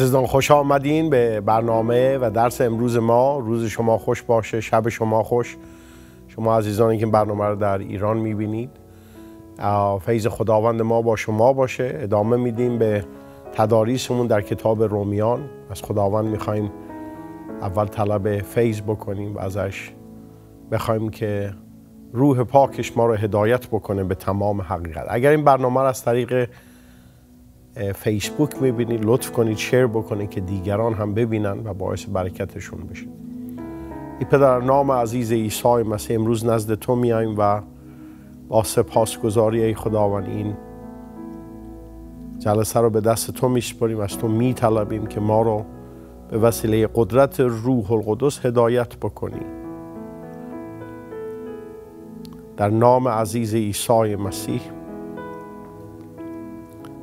عزیزان خوش آمدین به برنامه و درس امروز ما. روز شما خوش باشه شب شما خوش. شما عزیزانی که برنامه رو در ایران می‌بینید. فیض خداوند ما با شما باشه. ادامه میدیم به تداریسمون در کتاب رومیان. از خداوند می‌خوایم اول طلب فیض بکنیم و ازش بخوایم که روح پاکش ما رو هدایت بکنه به تمام حقیقت. اگر این برنامه رو از طریق فیسبوک می‌بینید لطف کنید شیر بکنید که دیگران هم ببینن و باعث برکتشون بشه. ای پدر نام عزیز عیسی مسیح امروز نزد تو میایم و با سپاسگزاری ای خداوند این جلسه رو به دست تو میسپاریم. از تو میطلبیم که ما رو به وسیله قدرت روح القدس هدایت بکنی. در نام عزیز عیسی مسیح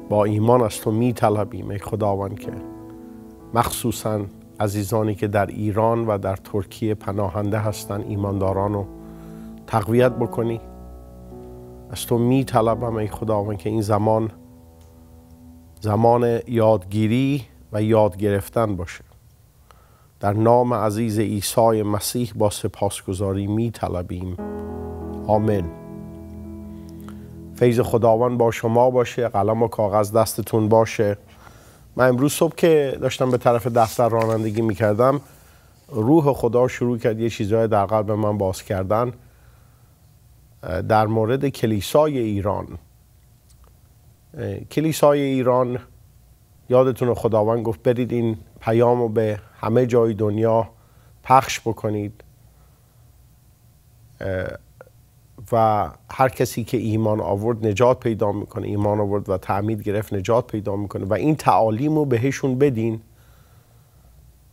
با ایمان از تو می طلبیم ای خداوند که. مخصوصا عزیزانی که در ایران و در ترکیه پناهنده هستند ایمانداران رو تقویت بکنی. از تو می طلبم ای خداوند که این زمان زمان یادگیری و یاد گرفتن باشه. در نام عزیز عیسی مسیح با سپاسگزاری می طلبیم آمین. فیض خداوند با شما باشه قلم و کاغذ دستتون باشه. من امروز صبح که داشتم به طرف دفتر رانندگی می‌کردم روح خدا شروع کرد یه چیزهای در قلب من باز کردن. در مورد کلیسای ایران. کلیسای ایران یادتون خداوند گفت برید این پیام رو به همه جای دنیا پخش بکنید. و هر کسی که ایمان آورد نجات پیدا می‌کنه. ایمان آورد و تعمید گرفت نجات پیدا می‌کنه. و این تعالیم رو بهشون بدین.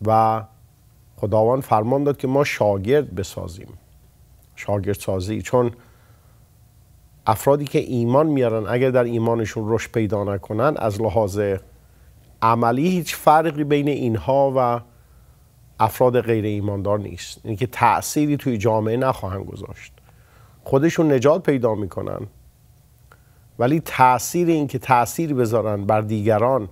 و خداوند فرمان داد که ما شاگرد بسازیم. شاگرد سازی. چون افرادی که ایمان میارن اگر در ایمانشون رشد پیدا نکنن از لحاظ عملی هیچ فرقی بین اینها و افراد غیر ایماندار نیست. اینکه که تأثیری توی جامعه نخواهند گذاشت. خودشون نجات پیدا می‌کنن. ولی تاثیر این که تاثیر بذارن بر دیگران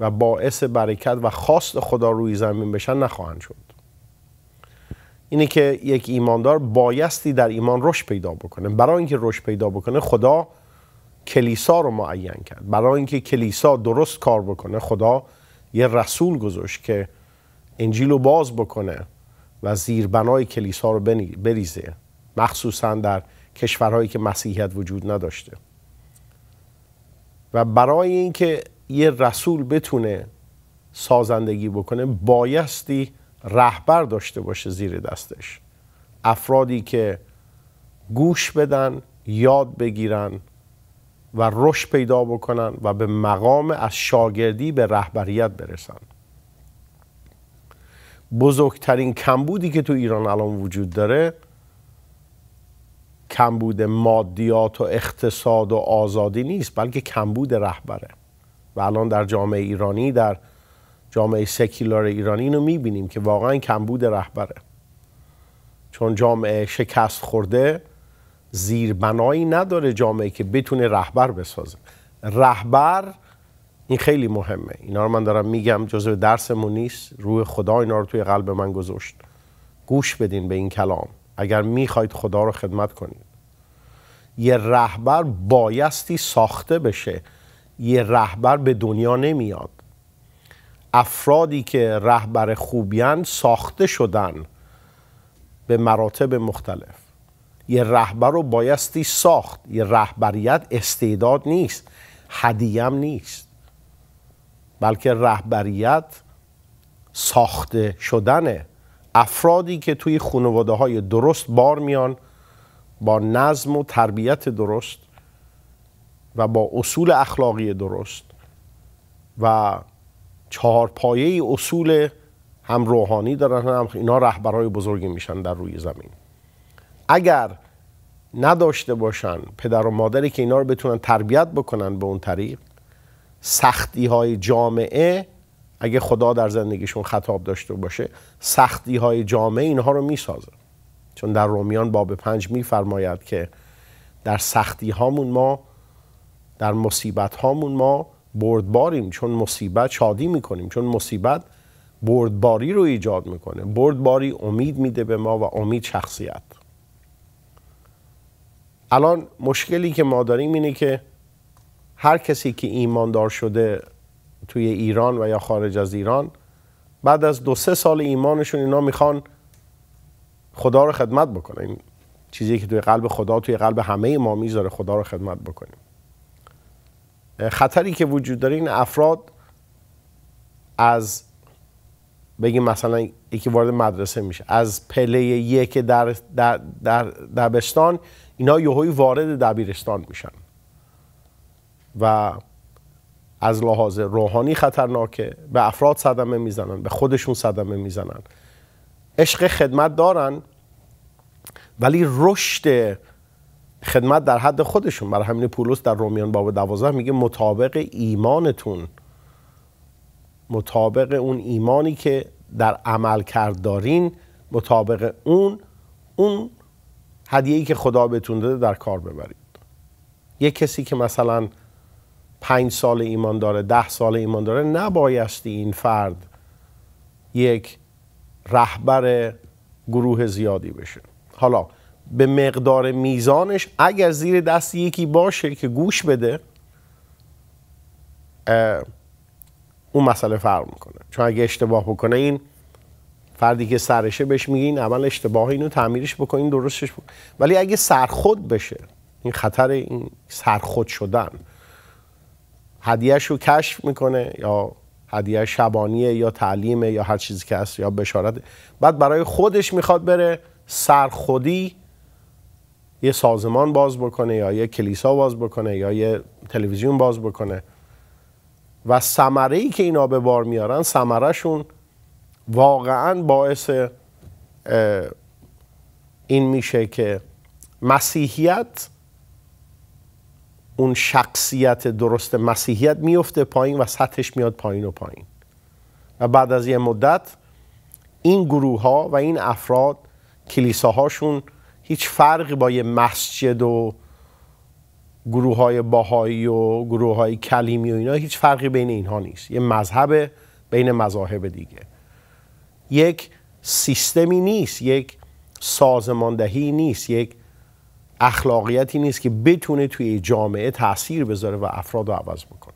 و باعث برکت و خواست خدا روی زمین بشن نخواهند شد. اینه که یک ایماندار بایستی در ایمان رشد پیدا بکنه. برای اینکه رشد پیدا بکنه خدا کلیسا رو معین کرد. برای اینکه کلیسا درست کار بکنه خدا یه رسول گذاشت که انجیل رو باز بکنه و زیربنای کلیسا رو بریزه. مخصوصا در کشورهایی که مسیحیت وجود نداشته. و برای اینکه یه رسول بتونه سازندگی بکنه بایستی رهبر داشته باشه زیر دستش. افرادی که گوش بدن یاد بگیرن و رشد پیدا بکنن و به مقام از شاگردی به رهبریت برسن. بزرگترین کمبودی که تو ایران الان وجود داره کمبود مادیات و اقتصاد و آزادی نیست بلکه کمبود رهبره. و الان در جامعه ایرانی در جامعه سکیلار ایرانی اینو می‌بینیم که واقعا کمبود رهبره. چون جامعه شکست خورده زیربنایی نداره جامعه که بتونه رهبر بسازه. رهبر این خیلی مهمه. اینا رو من دارم میگم جزو درسمون نیست. روح خدا اینا رو توی قلب من گذاشت. گوش بدین به این کلام. اگر می‌خواید خدا رو خدمت کنید. یه رهبر بایستی ساخته بشه. یه رهبر به دنیا نمیاد. افرادی که رهبر خوبیان ساخته شدن به مراتب مختلف. یه رهبر رو بایستی ساخت. یه رهبریت استعداد نیست. هدیم نیست. بلکه رهبریت ساخته شدنه. افرادی که توی خانواده های درست بار میان با نظم و تربیت درست و با اصول اخلاقی درست و چهار پایه اصول هم روحانی دارن هم اینا رهبرای بزرگی میشن در روی زمین. اگر نداشته باشن پدر و مادری که اینا رو بتونن تربیت بکنن به اون طریق سختی های جامعه اگه خدا در زندگیشون خطاب داشته باشه سختی های جامعه اینها رو می‌سازه. چون در رومیان باب پنج میفرماید که در سختی هامون ما در مصیبت هامون ما بردباریم چون مصیبت شادی می‌کنیم چون مصیبت بردباری رو ایجاد می‌کنه. بردباری امید میده به ما و امید شخصیت. الان مشکلی که ما داریم اینه که هر کسی که ایماندار شده توی ایران و یا خارج از ایران. بعد از دو سه سال ایمانشون اینا می‌خوان خدا رو خدمت بکنه این چیزی که توی قلب خدا توی قلب همه ما می‌ذاره خدا رو خدمت بکنیم. خطری که وجود داره این افراد از بگیم مثلا یکی وارد مدرسه میشه از پله یک در, در, در دبستان اینا یهوی وارد دبیرستان میشن. و از لحاظ روحانی خطرناکه به افراد صدمه می‌زنن به خودشون صدمه می‌زنن. عشق خدمت دارن ولی رشد خدمت در حد خودشون. برای همین پولس در رومیان باب دوازده میگه مطابق ایمانتون. مطابق اون ایمانی که در عمل کرد دارین مطابق اون اون هدیه‌ای که خدا بهتون داده در کار ببرید. یه کسی که مثلا پنج سال ایمان داره ده سال ایمان داره نبایستی این فرد یک رهبر گروه زیادی بشه. حالا به مقدار میزانش اگر زیر دست یکی باشه که گوش بده اون مسئله فرق می‌کنه. چون اگه اشتباه بکنه این فردی که سرشه بهش میگه این عمل اشتباه اینو تعمیرش بکنین درستش بکن. ولی اگه سرخود بشه این خطر این سرخود شدن هدیهش رو کشف می‌کنه یا هدیه شبانیه یا تعلیمه یا هر چیزی که هست یا بشارت. بعد برای خودش می‌خواد بره سرخودی یه سازمان باز بکنه یا یه کلیسا باز بکنه یا یه تلویزیون باز بکنه. و ثمره ای که اینا به بار میارن ثمرهشون واقعا باعث این میشه که مسیحیت اون شخصیت درست مسیحیت میفته پایین و سطحش میاد پایین و پایین. و بعد از یه مدت این گروه ها و این افراد کلیساهاشون هیچ فرقی با یه مسجد و گروه های باهایی و گروه های کلیمی و اینا هیچ فرقی بین اینها نیست. یه مذهب بین مذاهب دیگه. یک سیستمی نیست یک سازماندهی نیست یک اخلاقیتی نیست که بتونه توی جامعه تاثیر بذاره و افراد رو عوض بکنه.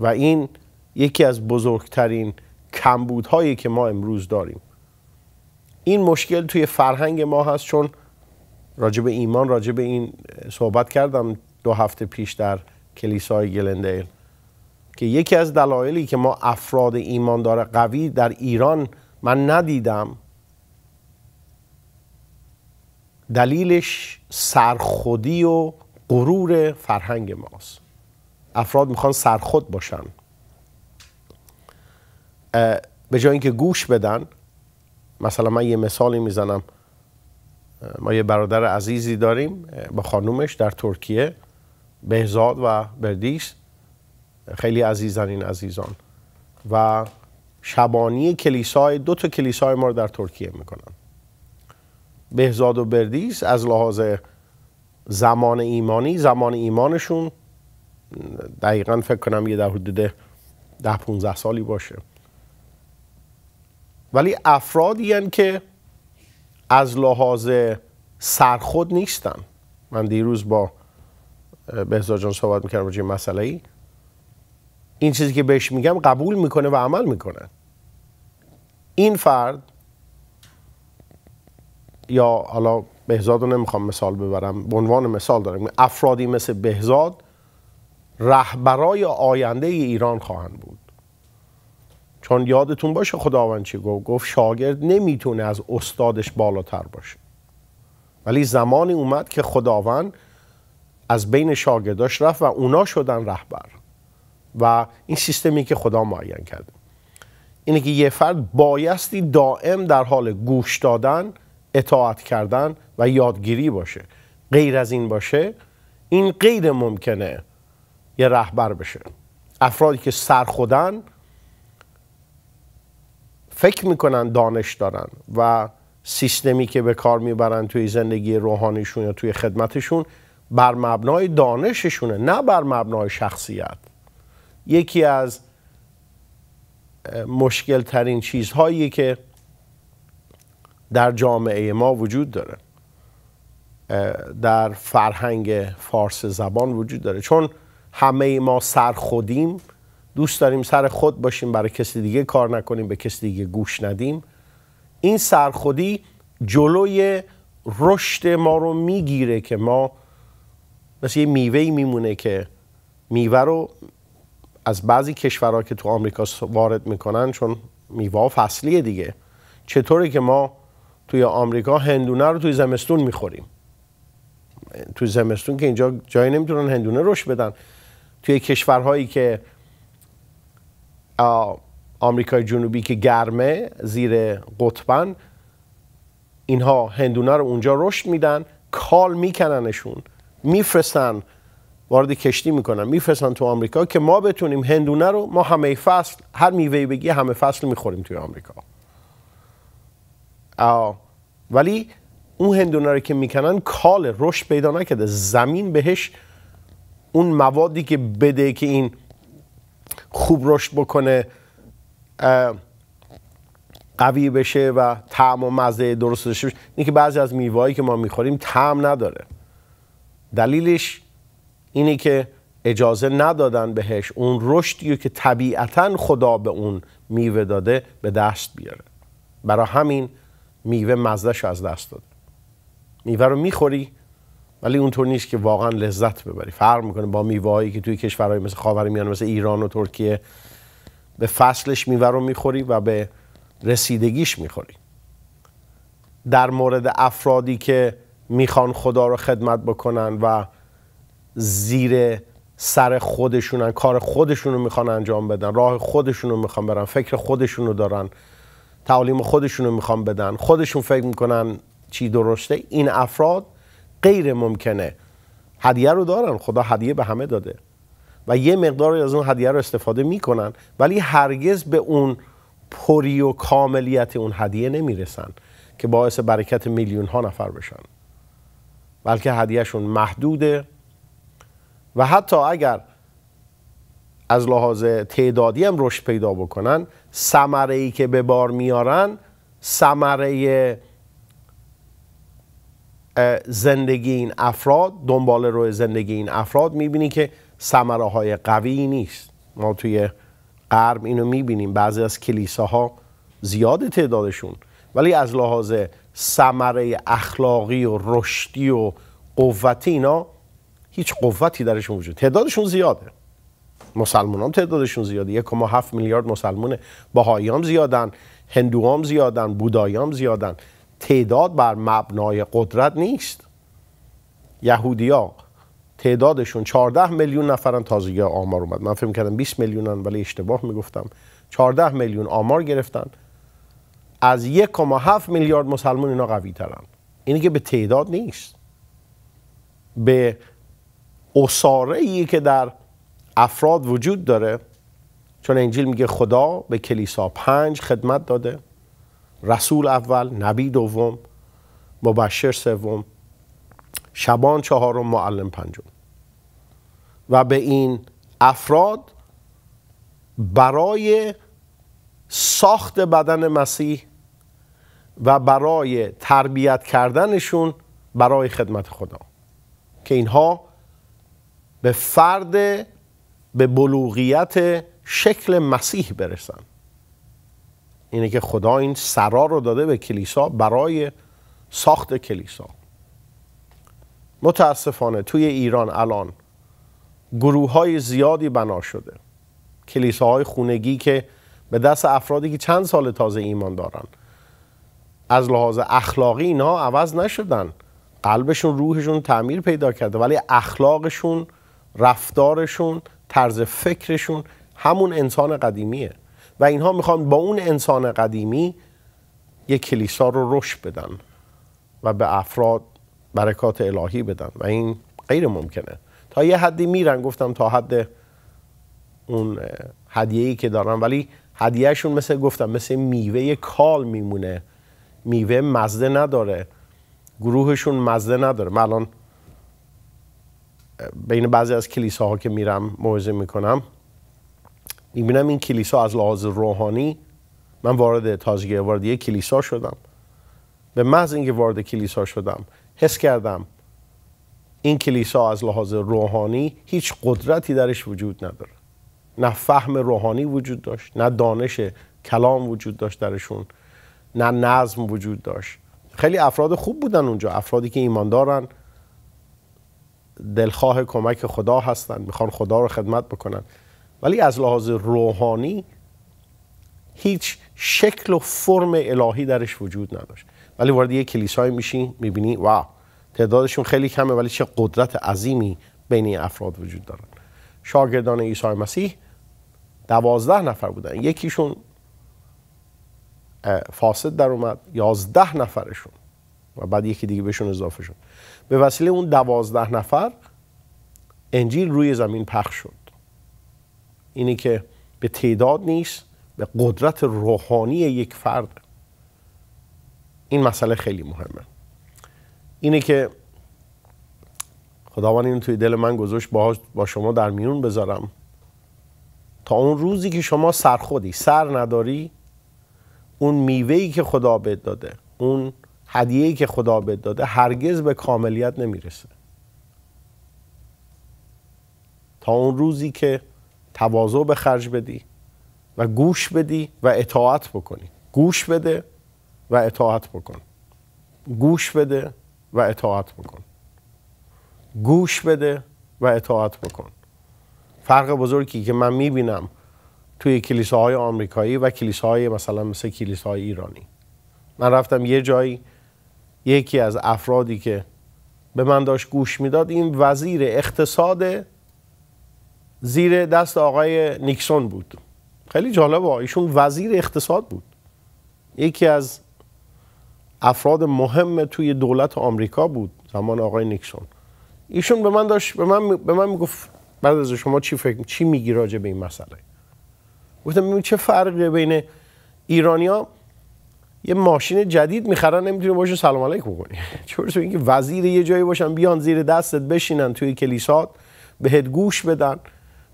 و این یکی از بزرگترین کمبودهایی که ما امروز داریم. این مشکل توی فرهنگ ما هست چون راجب ایمان راجب این صحبت کردم دو هفته پیش در کلیسای گلندیل که یکی از دلایلی که ما افراد ایماندار قوی در ایران من ندیدم دلیلش سرخودی و غرور فرهنگ ماست. افراد می‌خوان سرخود باشن. به جای اینکه گوش بدن مثلا من یه مثالی می‌زنم. ما یه برادر عزیزی داریم با خانومش در ترکیه بهزاد و بردیس. خیلی عزیزن این عزیزان. و شبانی کلیسای دو تا کلیسای ما رو در ترکیه می‌کنن. بهزاد و بردیس از لحاظ زمان ایمانی زمان ایمانشون دقیقا فکر کنم یه در حدود ده 15 سالی باشه. ولی افرادی که از لحاظ سرخود نیستن. من دیروز با بهزاد جان صحبت می‌کردم راجع مسئله ای این چیزی که بهش میگم قبول می‌کنه و عمل می‌کنه. این فرد یا حالا بهزاد رو نمی‌خوام مثال ببرم به عنوان مثال دارم افرادی مثل بهزاد رهبرای آینده ایران خواهند بود. چون یادتون باشه خداوند چی گفت؟ گفت شاگرد نمی‌تونه از استادش بالاتر باشه. ولی زمانی اومد که خداوند از بین شاگرداش رفت و اونا شدن رهبر. و این سیستمی که خدا معین کرده. اینه که یه فرد بایستی دائم در حال گوش دادن اطاعت کردن و یادگیری باشه. غیر از این باشه این غیر ممکنه یه رهبر بشه. افرادی که سر خودن فکر می‌کنن دانش دارن و سیستمی که به کار می‌برن توی زندگی روحانیشون یا توی خدمتشون بر مبنای دانششونه نه بر مبنای شخصیت. یکی از مشکل ترین چیزهایی که در جامعه ما وجود داره. در فرهنگ فارس زبان وجود داره. چون همه ما سر خودیم دوست داریم سر خود باشیم برای کسی دیگه کار نکنیم به کسی دیگه گوش ندیم. این سرخودی جلوی رشد ما رو می‌گیره که ما مثل یه میوه میمونه که میوه رو از بعضی کشورها که تو آمریکا وارد می‌کنن چون میوه فصلیه دیگه. چطوری که ما توی آمریکا هندونه رو توی زمستون می‌خوریم. توی زمستون که اینجا جایی نمی‌تونن هندونه رشد بدن. توی کشورهایی که آمریکای جنوبی که گرمه زیر قطبن اینها هندونه رو اونجا رشد میدن. کال میکننشون. میفرستن. وارد کشتی می‌کنن. میفرستن تو آمریکا که ما بتونیم هندونه رو ما همه فصل هر میوه بگی همه فصل می‌خوریم توی آمریکا. ولی اون هندونه رو که می‌کنن کال رشد پیدا نکرده. زمین بهش اون موادی که بده که این خوب رشد بکنه قوی بشه و طعم و مزه درست داشته بشه این که بعضی از میوهایی که ما می‌خوریم طعم نداره. دلیلش اینه که اجازه ندادن بهش. اون رشدی که طبیعتا خدا به اون میوه داده به دست بیاره. برای همین میوه مزدش از دست داده میوه رو می‌خوری ولی اونطور نیست که واقعا لذت ببری. فرق می‌کنه با میوه که توی کشورهای مثل خاورمیانه مثل ایران و ترکیه به فصلش میوه رو می‌خوری و به رسیدگیش می‌خوری. در مورد افرادی که می‌خوان خدا رو خدمت بکنن و زیر سر خودشونن کار خودشون رو می‌خوان انجام بدن راه خودشون رو می‌خوان برن فکر خودشون رو دارن تعالیم خودشون رو می‌خوان بدن. خودشون فکر می‌کنن چی درسته. این افراد غیر ممکنه. هدیه رو دارن. خدا هدیه به همه داده. و یه مقدار از اون هدیه رو استفاده می‌کنن ولی هرگز به اون پری و کاملیت اون هدیه نمی‌رسن که باعث برکت میلیون ها نفر بشن. بلکه هدیهشون محدوده. و حتی اگر از لحاظ تعدادی هم رشد پیدا بکنن ثمره ای که به بار میارن ثمره زندگی این افراد دنبال روی زندگی این افراد می‌بینی که ثمره های قوی نیست. ما توی غرب اینو می‌بینیم. بعضی از کلیساها زیاد تعدادشون. ولی از لحاظ ثمره اخلاقی و رشدی و قوتی اینا هیچ قوتی درشون وجود. تعدادشون زیاده. مسلمان هم تعدادشون زیاده. یک هفت میلیارد مسلمانه باهایی زیادن هندوام زیادن بودایی زیادن. تعداد بر مبنای قدرت نیست. یهودیا تعدادشون 14 میلیون نفرن. تازگی آمار اومد. من فکر کردم 20 میلیونن ولی اشتباه می‌گفتم. 14 میلیون آمار گرفتن. از یک هفت میلیارد مسلمان اینا قوی ترن اینی که به تعداد نیست. به اصاره که در افراد وجود داره. چون انجیل میگه خدا به کلیسا پنج خدمت داده. رسول اول نبی دوم مبشر سوم شبان چهارم معلم پنجم. و به این افراد برای ساخت بدن مسیح و برای تربیت کردنشون برای خدمت خدا. که اینها به فرد به بلوغیت شکل مسیح برسن. اینه که خدا این سرا رو داده به کلیسا برای ساخت کلیسا. متاسفانه توی ایران الان گروه های زیادی بنا شده. کلیساهای خونگی که به دست افرادی که چند سال تازه ایمان دارن. از لحاظ اخلاقی اینا عوض نشدن. قلبشون روحشون تعمیر پیدا کرده ولی اخلاقشون رفتارشون طرز فکرشون همون انسان قدیمیه. و اینها می‌خوان با اون انسان قدیمی یک کلیسا رو رشد بدن و به افراد برکات الهی بدن. و این غیر ممکنه. تا یه حدی میرن گفتم تا حد اون هدیه‌ای که دارن ولی هدیهشون مثل گفتم مثل میوه کال میمونه. میوه مزده نداره. گروهشون مزده نداره. من الان بین بعضی از کلیساها که میرم موعظه می‌کنم می‌بینم این کلیسا از لحاظ روحانی من وارد تازگی وارد یک کلیسا شدم. به محض اینکه وارد کلیسا شدم حس کردم این کلیسا از لحاظ روحانی هیچ قدرتی درش وجود نداره. نه فهم روحانی وجود داشت نه دانش کلام وجود داشت درشون نه نظم وجود داشت. خیلی افراد خوب بودن اونجا افرادی که ایمان دارن دلخواه کمک خدا هستن می‌خوان خدا رو خدمت بکنن. ولی از لحاظ روحانی هیچ شکل و فرم الهی درش وجود نداشت. ولی وارد یه کلیسای میشی می‌بینی واو تعدادشون خیلی کمه ولی چه قدرت عظیمی بین این افراد وجود دارن. شاگردان عیسی مسیح دوازده نفر بودن. یکیشون فاسد در اومد یازده نفرشون و بعد یکی دیگه بهشون اضافه شد. به وسیله اون دوازده نفر انجیل روی زمین پخش شد. اینی که به تعداد نیست به قدرت روحانی یک فرد. این مسئله خیلی مهمه. اینه که خداوند اینو توی دل من گذاشت با شما در میون بذارم. تا اون روزی که شما سرخودی سر نداری اون میوهی که خدا بهت داده اون هدیه‌ای که خدا بهت داده هرگز به کاملیت نمی‌رسه. تا اون روزی که تواضع به خرج بدی و گوش بدی و اطاعت بکنی. گوش بده و اطاعت بکن. گوش بده و اطاعت بکن. گوش بده و اطاعت بکن. فرق بزرگی که من می‌بینم توی کلیساهای آمریکایی و کلیساهای مثلا مثل کلیساهای ایرانی. من رفتم یه جایی یکی از افرادی که به من داشت گوش می‌داد این وزیر اقتصاد زیر دست آقای نیکسون بود. خیلی جالبه ایشون وزیر اقتصاد بود. یکی از افراد مهم توی دولت آمریکا بود زمان آقای نیکسون. ایشون به من داشت به من به من می‌گفت بعد از شما چی فکر چی میگی راجع به این مسئله؟ گفتم چه فرقی بین ایرانیا یه ماشین جدید می‌خرن نمی‌تونی باشه سلام علیک بکنی چون اینکه وزیر یه جایی باشن بیان زیر دستت بشینن توی کلیسات بهت گوش بدن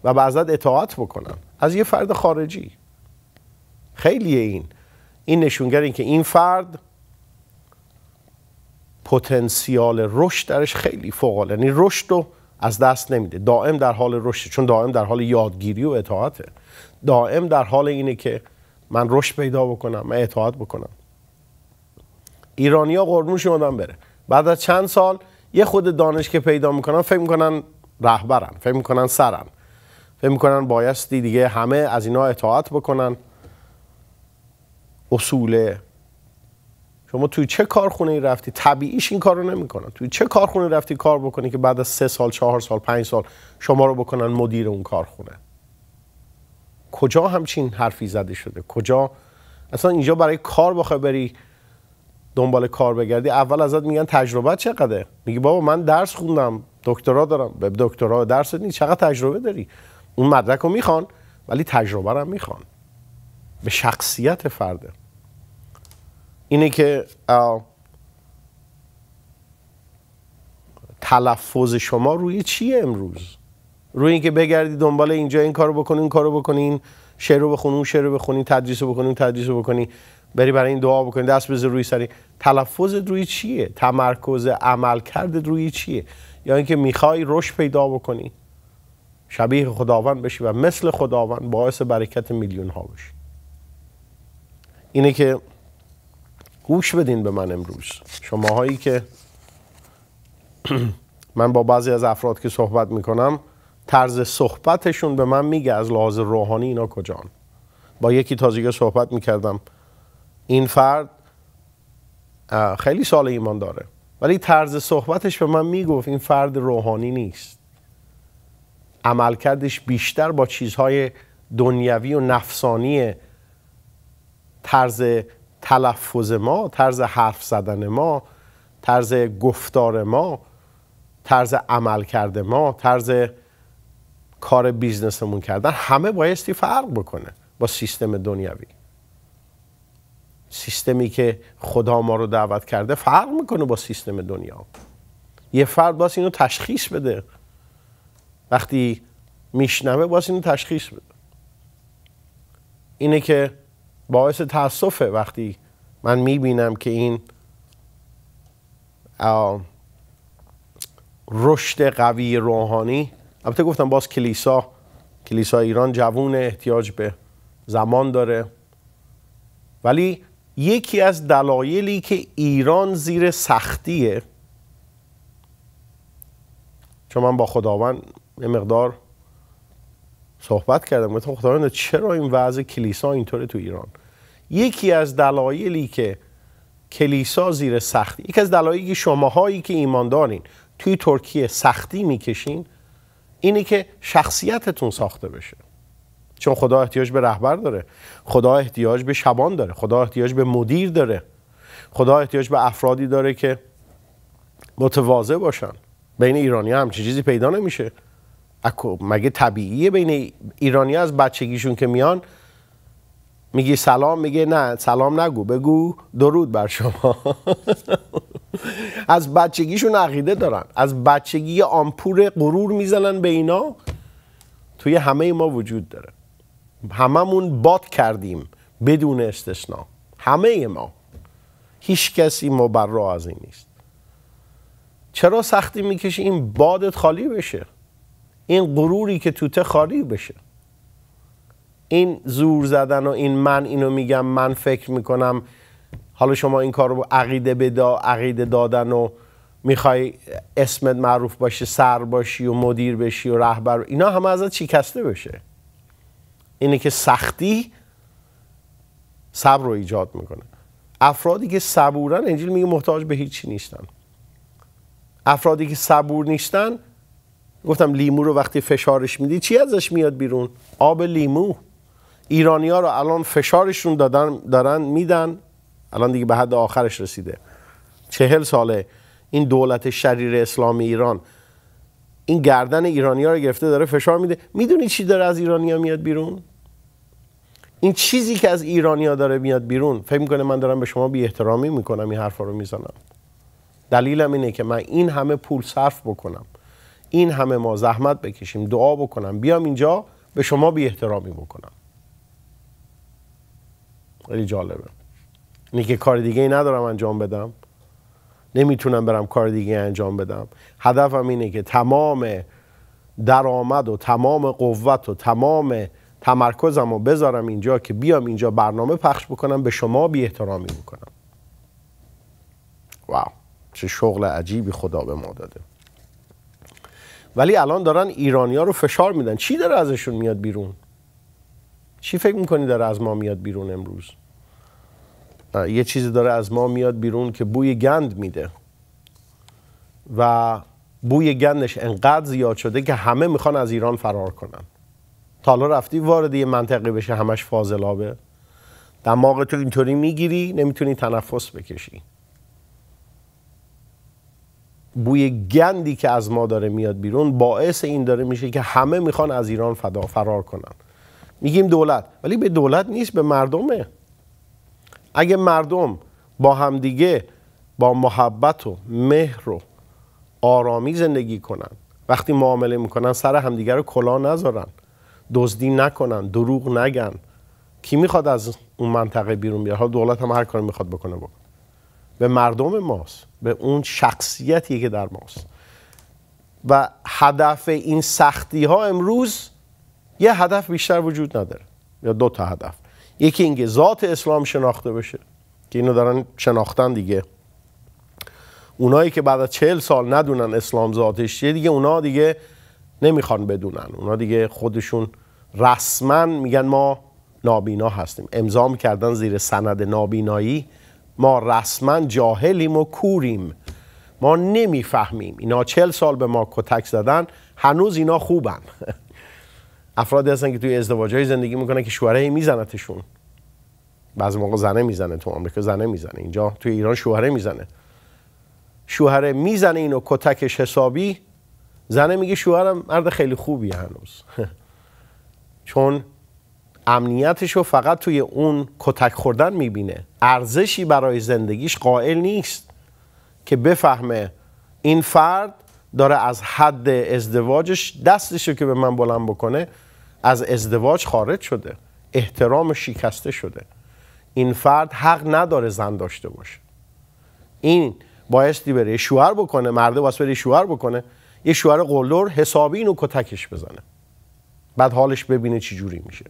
و بعضت اطاعت بکنن. از یه فرد خارجی. خیلیه این. این نشونگر این که این فرد پتانسیال رشد درش خیلی فوق یعنی رشد رو از دست نمیده. دائم در حال رشد چون دائم در حال یادگیری و اطاعته. دائم در حال اینه که من رشد پیدا بکنم من اطاعت بکنم. ایرانیا قربونش آدم بره. بعد از چند سال یه خود دانش که پیدا می‌کنن فکر می‌کنن رهبرن فکر می‌کنن سرن. فکر می‌کنن بایستی دیگه همه از اینا اطاعت بکنن. اصوله. شما توی چه کارخونه ای رفتی؟ طبیعیش این کار رو نمی‌کنن توی چه کارخونه رفتی کار بکنی که بعد از سه سال چهار سال پنج سال شما رو بکنن مدیر اون کارخونه؟ کجا همچین حرفی زده شده؟ کجا؟ اصلا اینجا برای کار بخوای بری دنبال کار بگردی اول ازت میگن تجربه چقدره؟ میگی بابا من درس خوندم دکترا دارم. به دکترا درس نیست چقدر تجربه داری؟ اون مدرک رو می‌خوان ولی تجربه رو می‌خوان. به شخصیت فرده. اینه که تلفظ شما روی چیه امروز؟ روی اینکه بگردی دنبال اینجا این کارو بکنی این کارو بکنین شعر رو بخونی شعر رو بخونی تدریس رو بکنی تدریس رو بکنی بری برای این دعا بکنی دست بزن روی سری. تلفظ روی چیه؟ تمرکز عمل کرد روی چیه؟ یا اینکه می‌خوای رشد پیدا بکنی. شبیه خداوند بشی و مثل خداوند باعث برکت میلیون ها بشی. اینه که گوش بدین به من امروز. شماهایی که من با بعضی از افراد که صحبت می‌کنم طرز صحبتشون به من میگه از لحاظ روحانی اینا کجان با یکی تازگی صحبت می‌کردم. این فرد خیلی سال ایمان داره. ولی طرز صحبتش به من می‌گفت این فرد روحانی نیست. عملکردش بیشتر با چیزهای دنیوی و نفسانی طرز تلفظ ما طرز حرف زدن ما طرز گفتار ما طرز عمل کرده ما طرز کار بیزنسمون کردن همه بایستی فرق بکنه با سیستم دنیوی سیستمی که خدا ما رو دعوت کرده فرق می‌کنه با سیستم دنیا. یه فرد باید اینو تشخیص بده. وقتی میشنوه باز اینو تشخیص بده. اینه که باعث تاسفه وقتی من می‌بینم که این رشد قوی روحانی البته گفتم باز کلیسا کلیسا ایران جوون احتیاج به زمان داره. ولی یکی از دلایلی که ایران زیر سختیه چون من با خداوند یه مقدار صحبت کردم گفتم خداوند چرا این وضع کلیسا اینطوره تو ایران؟ یکی از دلایلی که کلیسا زیر سختی یکی از دلایلی که شماهایی که ایمان دارین توی ترکیه سختی می‌کشین اینه که شخصیتتون ساخته بشه. چون خدا احتیاج به رهبر داره. خدا احتیاج به شبان داره. خدا احتیاج به مدیر داره. خدا احتیاج به افرادی داره که متواضع باشن. بین ایرانی هم چیزی پیدا نمیشه. مگه طبیعیه بین ایرانی از بچگیشون که میان؟ میگی سلام میگه نه سلام نگو بگو درود بر شما. از بچگیشون عقیده دارن. از بچگی آمپور غرور می‌زنن به اینا. توی همه ما وجود داره. هممون باد کردیم بدون استثنا. همه ما. هیچ کسی مبرا از این نیست. چرا سختی می‌کشی؟ این بادت خالی بشه. این غروری که توته خالی بشه. این زور زدن و این من اینو میگم من فکر می‌کنم. حالا شما این کار رو عقیده بدا عقیده دادن و می‌خوای اسمت معروف باشه سر باشی و مدیر بشی و رهبر اینا همه ازت شکسته بشه. اینه که سختی صبر رو ایجاد می‌کنه. افرادی که صبورن انجیل میگه محتاج به هیچی نیستن. افرادی که صبور نیستن گفتم لیمو رو وقتی فشارش میدی چی ازش میاد بیرون؟ آب لیمو. ایرانی ها رو الان فشارشون دادن دارن میدن. الان دیگه به حد آخرش رسیده. چهل ساله. این دولت شریر اسلامی ایران. این گردن ایرانی ها رو گرفته داره فشار میده. می‌دونی چی داره از ایرانی ها میاد بیرون؟ این چیزی که از ایرانیا داره میاد بیرون فکر می‌کنه من دارم به شما بی احترامی می‌کنم این حرفا رو می‌زنم. دلیلم اینه که من این همه پول صرف بکنم. این همه ما زحمت بکشیم دعا بکنم. بیام اینجا به شما بی احترامی بکنم. خیلی جالبه. اینه که کار دیگه ای ندارم انجام بدم. نمی‌تونم برم کار دیگه انجام بدم. هدفم اینه که تمام درآمد و تمام قوت و تمام تمرکزم رو بذارم اینجا که بیام اینجا برنامه پخش بکنم به شما بی احترامی بکنم. واو چه شغل عجیبی خدا به ما داده. ولی الان دارن ایرانیا رو فشار میدن. چی داره ازشون میاد بیرون؟ چی فکر می‌کنی داره از ما میاد بیرون امروز؟ یه چیزی داره از ما میاد بیرون که بوی گند میده. و بوی گندش انقدر زیاد شده که همه می‌خوان از ایران فرار کنن. تا حالا رفتی وارد یه منطقه بشه همش فاضلابه. دماغ تو اینطوری می‌گیری نمی‌تونی تنفس بکشی. بوی گندی که از ما داره میاد بیرون باعث این داره میشه که همه می‌خوان از ایران فرار کنن. میگیم دولت ولی به دولت نیست به مردمه. اگه مردم با همدیگه با محبت و مهر و آرامی زندگی کنن وقتی معامله می‌کنن سر همدیگه رو کلا نذارن دزدی نکنن دروغ نگن کی می‌خواد از اون منطقه بیرون بیاد؟ حالا دولت هم هر کاری می‌خواد بکنه بکن به مردم ماست به اون شخصیتی که در ماست. و هدف این سختی ها امروز یه هدف بیشتر وجود نداره یا دو تا هدف. یکی اینکه ذات اسلام شناخته بشه که اینو دارن شناختن دیگه. اونایی که بعد از چهل سال ندونن اسلام ذاتش چیه دیگه اونا دیگه نمی‌خوان بدونن. اونا دیگه خودشون رسما میگن ما نابینا هستیم. امضا کردن زیر سند نابینایی ما رسما جاهلیم و کوریم. ما نمی‌فهمیم. اینا چل سال به ما کتک زدن هنوز اینا خوبن. افرادی هستن که توی ازدواج های زندگی می‌کنن که شوهره میزنتشون بعضی موقع زنه می‌زنه تو آمریکا زنه می‌زنه. اینجا توی ایران شوهره می‌زنه. شوهره می‌زنه اینو کتکش حسابی زنه میگه شوهرم مرد خیلی خوبی هنوز. چون امنیتش رو فقط توی اون کتک خوردن می‌بینه. ارزشی برای زندگیش قائل نیست که بفهمه این فرد داره از حد ازدواجش دستشو که به من بلند بکنه از ازدواج خارج شده. احترام شکسته شده. این فرد حق نداره زن داشته باشه. این بایستی بره شوهر بکنه مرده واسه بره شوهر بکنه یه شوهر قلدر حسابی اینو کتکش بزنه. بعد حالش ببینه چی جوری میشه.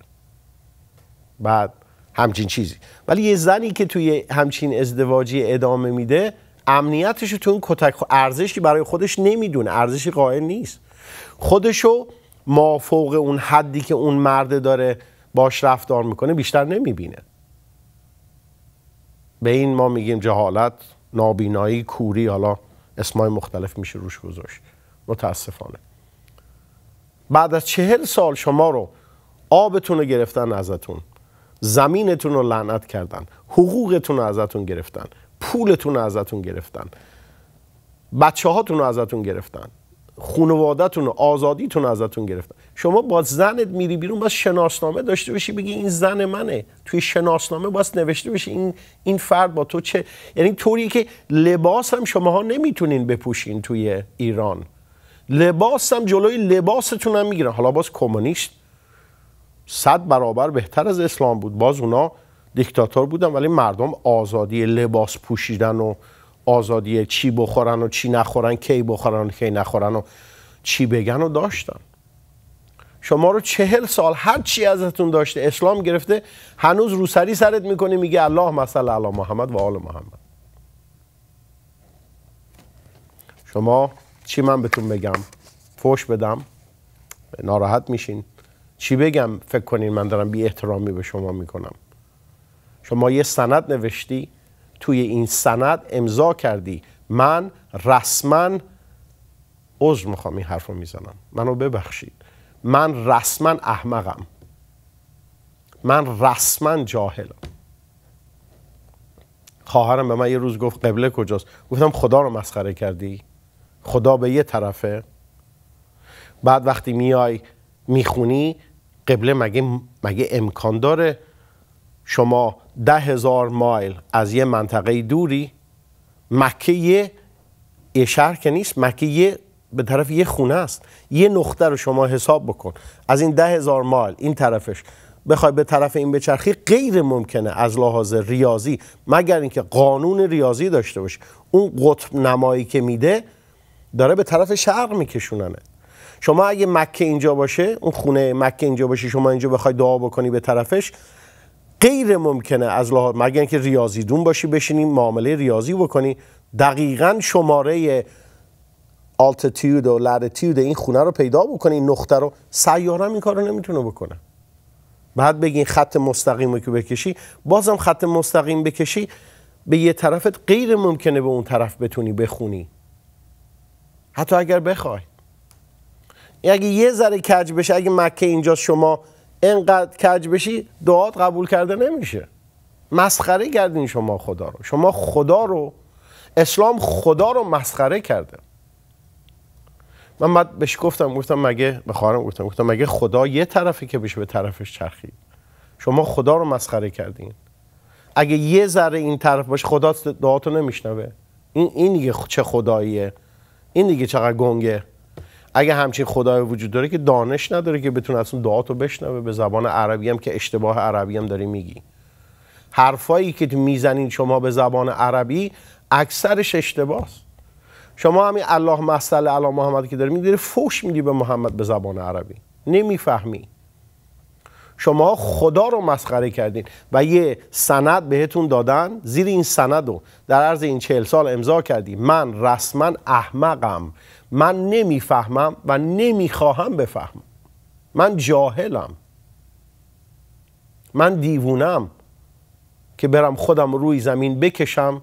بعد همچین چیزی. ولی یه زنی که توی همچین ازدواجی ادامه میده امنیتش تو اون کتک ارزشی برای خودش نمی‌دونه. ارزشی قائل نیست. خودشو ما فوق اون حدی که اون مرده داره باش رفتار می‌کنه بیشتر نمی‌بینه. به این ما میگیم جهالت نابینایی کوری حالا اسمای مختلف میشه روش گذاشت. متاسفانه. بعد از چهل سال شما رو آبتون رو گرفتن ازتون. زمینتون رو لعنت کردن. حقوقتون رو ازتون گرفتن. پولتون رو ازتون گرفتن. بچه هاتون رو ازتون گرفتن. خانوادهتون آزادیتون ازتون گرفتن. شما با زنت میری بیرون باید شناسنامه داشته باشی بگی این زن منه. توی شناسنامه باید نوشته باشی این این فرد با تو چه. یعنی طوری که لباس هم شماها نمی‌تونین بپوشین توی ایران. لباس هم جلوی لباستون هم می‌گیرن. حالا باز کمونیست. صد برابر بهتر از اسلام بود. باز اونا دیکتاتور بودن ولی مردم آزادی لباس پوشیدن و آزادی چی بخورن و چی نخورن کی بخورن و کی نخورن و چی بگن و داشتن. شما رو چهل سال هر چی ازتون داشته اسلام گرفته هنوز روسری سرت می‌کنی میگه الله مثلا علی محمد و آل محمد. شما چی من بهتون بگم؟ فوش بدم ناراحت میشین. چی بگم؟ فکر کنین من دارم بی احترامی به شما می‌کنم. شما یه سند نوشتی توی این سند امضا کردی. من رسما عذر می‌خوام این حرف رو می‌زنم. منو ببخشید. من رسما احمقم. من رسما جاهلم. خواهرم به من یه روز گفت قبله کجاست؟ گفتم خدا رو مسخره کردی؟ خدا به یه طرفه؟ بعد وقتی میای می‌خونی قبله مگه, مگه امکان داره؟ شما ده هزار مایل از یه منطقه دوری. مکه یه شهر که نیست مکه یه به طرف یه خونه است. یه نقطه رو شما حساب بکن. از این ده هزار مایل این طرفش بخوای به طرف این بچرخی غیر ممکنه از لحاظ ریاضی مگر اینکه قانون ریاضی داشته باشه اون قطب نمایی که میده داره به طرف شرق میکشوننه. شما اگه مکه اینجا باشه اون خونه مکه اینجا باشه شما اینجا بخوای دعا بکنی به طرفش غیر ممکنه از لحاظ مگر اینکه ریاضی دون باشی بشینی معامله ریاضی بکنی. دقیقا شماره آلتیتود و لاتیتود این خونه رو پیدا بکنی این نقطه رو. سیاره این کار رو نمی‌تونه بکنه. بعد بگین خط مستقیم رو که بکشی بازم خط مستقیم بکشی به یه طرفت غیر ممکنه به اون طرف بتونی بخونی. حتی اگر بخوای. اگه یه ذره کج بشه اگه مکه اینجا شما انقدر کج بشی دعات قبول کرده نمیشه. مسخره کردین شما خدا رو. شما خدا رو اسلام خدا رو مسخره کرده. من بعد بهش گفتم گفتم مگه به خواهرم گفتم گفتم مگه خدا یه طرفی که بشه به طرفش چرخید شما خدا رو مسخره کردین. اگه یه ذره این طرف باشه خدا دعاتو نمیشنوه. این این چه خداییه؟ این دیگه چقدر گنگه؟ اگه همچین خدای وجود داره که دانش نداره که بتونه اصلا دعاتو بشنوه به زبان عربی هم که اشتباه عربی هم داری میگی. حرفایی که می‌زنین شما به زبان عربی اکثرش اشتباهست. شما همین الله مسئله علی محمد که داری میداری فوش میدی به محمد به زبان عربی. نمی‌فهمی. شما خدا رو مسخره کردین و یه سند بهتون دادن زیر این سند رو در عرض این چهل سال امضا کردی. من رسما احمقم. من نمی‌فهمم و نمی‌خواهم بفهمم. من جاهلم. من دیوونم که برم خودم روی زمین بکشم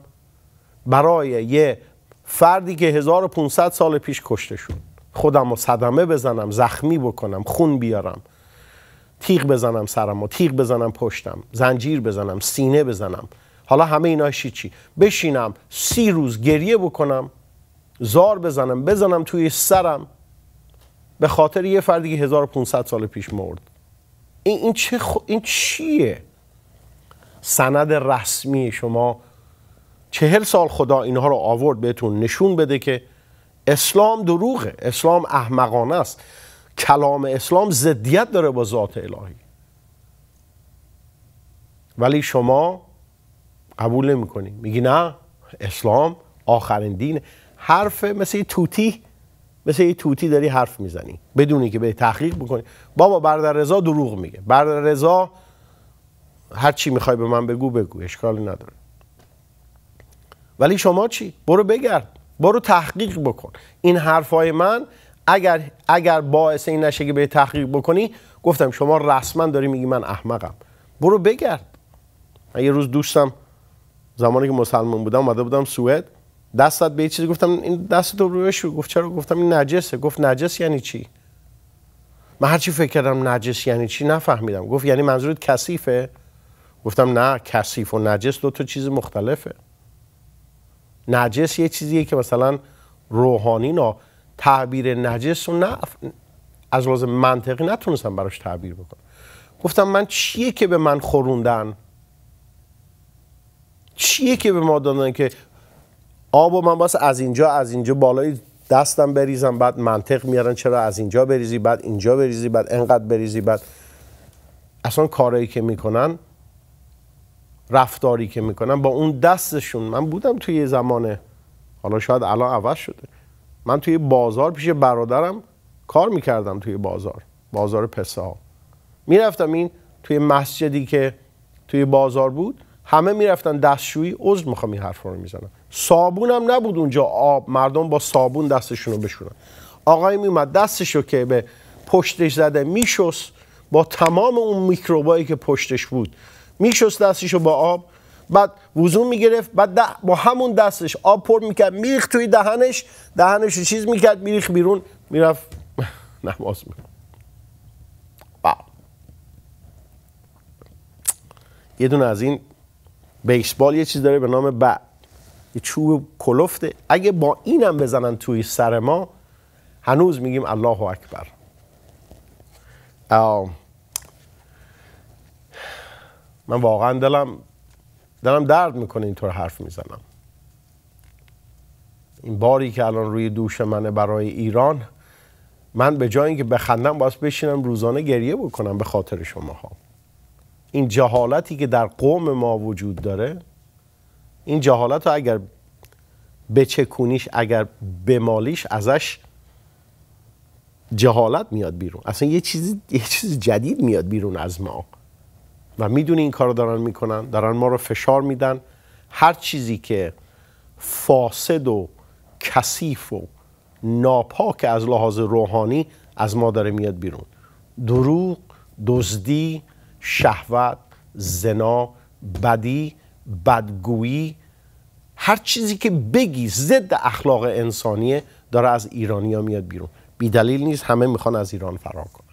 برای یه فردی که 1500 سال پیش کشته شد. خودم رو صدمه بزنم زخمی بکنم خون بیارم. تیغ بزنم سرم و تیغ بزنم پشتم زنجیر بزنم سینه بزنم. حالا همه اینا چی؟ بشینم سی روز گریه بکنم. زار بزنم بزنم توی سرم. به خاطر یه فردی که 1500 سال پیش مرد. این, این, چه این چیه؟ سند رسمی شما. چهل سال خدا اینها رو آورد بهتون نشون بده که اسلام دروغه. اسلام احمقانه است. کلام اسلام ضدیت داره با ذات الهی. ولی شما قبول نمی‌کنی. میگی نه اسلام آخرین دین حرف مثل یه توتی مثل یه توتی داری حرف می‌زنی. بدونی که به تحقیق بکنی. بابا برادر رضا دروغ میگه. برادر رضا هر چی می‌خوای به من بگو بگو. اشکالی نداره. ولی شما چی؟ برو بگرد. برو تحقیق بکن. این حرفای من اگر اگر باعث این نشه که به تحقیق بکنی گفتم شما رسما داری میگی من احمقم. برو بگرد. من یه روز دوستم زمانی که مسلمان بودم اومده بودم سوئد. دستت به یه چیزی گفتم این دست رو روش گفت چرا؟ گفتم این نجسه. گفت نجس یعنی چی؟ من هرچی فکر کردم نجس یعنی چی نفهمیدم. گفت یعنی منظورت کثیفه؟ گفتم نه کثیف و نجس دو تا چیز مختلفه. نجس یه چیزیه که مثلا روحانی نا تعبیر نجس و نه از لحاظ منطقی نتونستم براش تعبیر بکنم. گفتم من چیه که به من خوروندن چیه که به ما دادن که آب و من باس از اینجا از اینجا بالای دستم بریزم بعد منطق میارن چرا از اینجا بریزی بعد اینجا بریزی بعد انقدر بریزی بعد اصلا کارایی که می‌کنن رفتاری که می‌کنن با اون دستشون. من بودم توی یه زمانه حالا شاید الان عوض شده. من توی بازار پیش برادرم کار می‌کردم توی بازار بازار پسه ها می‌رفتم این توی مسجدی که توی بازار بود همه می‌رفتن دستشویی عضو می‌خوام این حرف رو می‌زنم. صابون هم نبود اونجا آب مردم با صابون دستشون رو بشونن. آقای میومد دستش رو که به پشتش زده میشست با تمام اون میکروبایی که پشتش بود. میشست دستش رو با آب بعد وضو می‌گرفت بعد با همون دستش آب پر می‌کرد میریخ توی دهنش دهنش رو چیز می‌کرد میریخ بیرون می‌رفت نماز می‌کرد یه دونه از این بیسبال یه چیز داره به نام بعد یه چوب کلفته. اگه با اینم بزنن توی سر ما هنوز میگیم الله اکبر. من واقعا دلم دلم درد می‌کنه اینطور حرف می‌زنم. این باری که الان روی دوش منه برای ایران من به جای اینکه بخندم باید بشینم روزانه گریه بکنم به خاطر شماها. این جهالتی که در قوم ما وجود داره این جهالت رو اگر بچکونیش اگر بمالیش ازش جهالت میاد بیرون. اصلا یه چیز یه چیز جدید میاد بیرون از ما. و می‌دونی این کارو دارن می‌کنن دارن ما رو فشار میدن. هر چیزی که فاسد و کثیف و ناپاک از لحاظ روحانی از ما داره میاد بیرون. دروغ دزدی شهوت زنا بدی بدگویی هر چیزی که بگی ضد اخلاق انسانیه داره از ایرانیا میاد بیرون. بی دلیل نیست همه می‌خوان از ایران فرار کنن.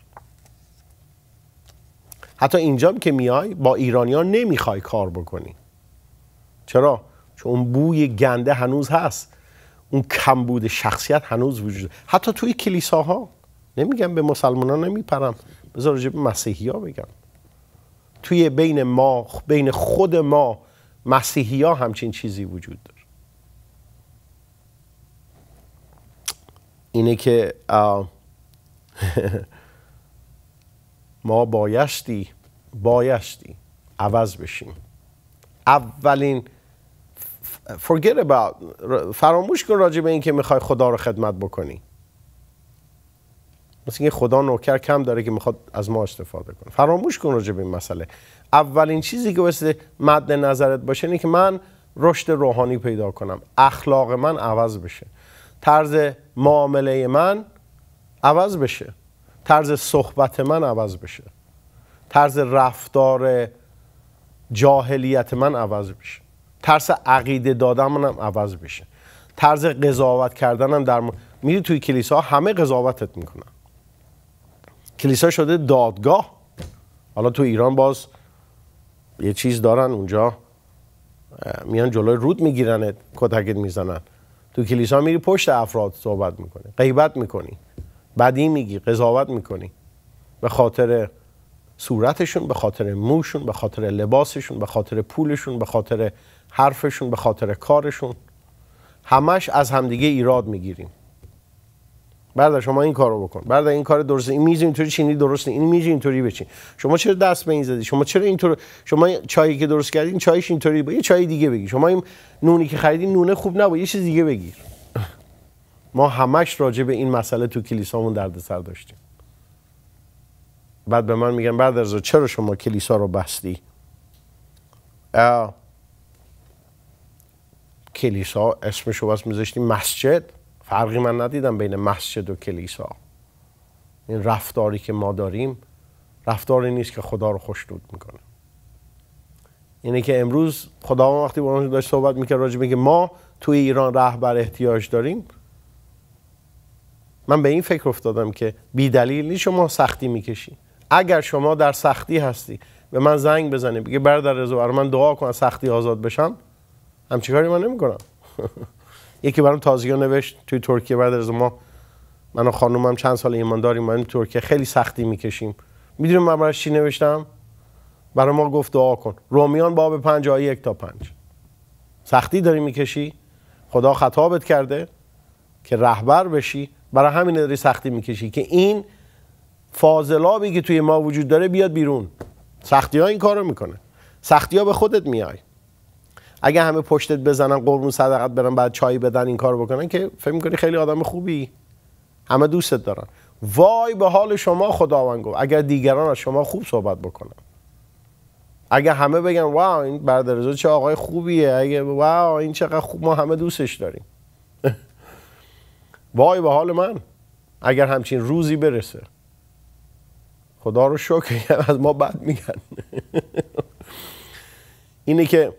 حتی اینجا که میای با ایرانیا نمی‌خوای کار بکنی. چرا؟ چون اون بوی گنده هنوز هست. اون کمبود شخصیت هنوز وجود حتی توی کلیساها. نمیگم به مسلمان نمیپرم. بذار راجع مسیحی ها بگم. توی بین ما بین خود ما مسیحی ها همچین چیزی وجود داره. اینه که ما بایستی بایستی عوض بشیم. اولین forget about فراموش کن راجع به این که می‌خوای خدا رو خدمت بکنی. مثل اینکه خدا نوکر کم داره که می‌خواد از ما استفاده کنه. فراموش کن راجع به این مسئله. اولین چیزی که واسه مد نظرت باشه اینه که من رشد روحانی پیدا کنم. اخلاق من عوض بشه. طرز معامله من عوض بشه. طرز صحبت من عوض بشه. طرز رفتار جاهلیت من عوض بشه. طرز عقیده دادن منم عوض بشه. طرز قضاوت کردنم در م... میری توی کلیسا همه قضاوتت می‌کنن. کلیسا شده دادگاه. حالا تو ایران باز یه چیز دارن اونجا. میان جلوی رود می‌گیرن کتکت می‌زنن. تو کلیسا میری پشت افراد صحبت می‌کنی غیبت می‌کنی بدی میگی قضاوت می‌کنی. به خاطر صورتشون به خاطر موشون به خاطر لباسشون به خاطر پولشون به خاطر حرفشون به خاطر کارشون. همش از همدیگه ایراد می‌گیریم. برادر شما این کارو بکن. برادر این کار درسته. این میز اینطوری چینی درسته. این میز اینطوری بچین. شما چرا دست به این زدی؟ شما چرا اینطور شما چایی که درست کردین چایش اینطوری با یه چای دیگه بگی شما این نونی که خریدین نونه خوب نبود. یه چیز دیگه بگیر. ما همش راجع به این مسئله تو کلیسامون دردسر داشتیم. بعد به من میگن برادر چرا شما کلیسا رو بستی؟ کلیسا اسمش رو بس مسجد. فرقی من ندیدم بین مسجد و کلیسا. این رفتاری که ما داریم رفتاری نیست که خدا رو خوشنود می‌کنه. اینه که امروز خدا وقتی با داشت صحبت می‌کرد راجع که ما توی ایران رهبر احتیاج داریم من به این فکر افتادم که بی دلیل نیست شما سختی می‌کشی. اگر شما در سختی هستی به من زنگ بزنی بگه برادر رضا من دعا کن سختی آزاد بشم. همچی کاری من نمی‌کنم. یکی برام تازگی نوشت توی ترکیه. بعد از ما من و خانومم چند سال ایمان داریم ما ترکیه خیلی سختی می‌کشیم. می‌دونیم من براش چی نوشتم؟ برای ما گفت دعا کن. رومیان باب پنج آیه یک تا پنج. سختی داری می‌کشی؟ خدا خطابت کرده که رهبر بشی. برای همین داری سختی می‌کشی که این فاضلابی که توی ما وجود داره بیاد بیرون. سختی ها این کارو می‌کنه. سختی ها به خودت میای اگه همه پشتت بزنن قربون صدقت برن بعد چای بدن این کار بکنن که فکر می‌کنی خیلی آدم خوبی. همه دوستت دارن. وای به حال شما خداوند گفت. اگر دیگران از شما خوب صحبت بکنن. اگه همه بگن واو این برادر چه آقای خوبیه. اگه واو این چقدر خوب ما همه دوستش داریم. وای به حال من. اگر همچین روزی برسه. خدا رو شکر از ما بد میگن. اینه که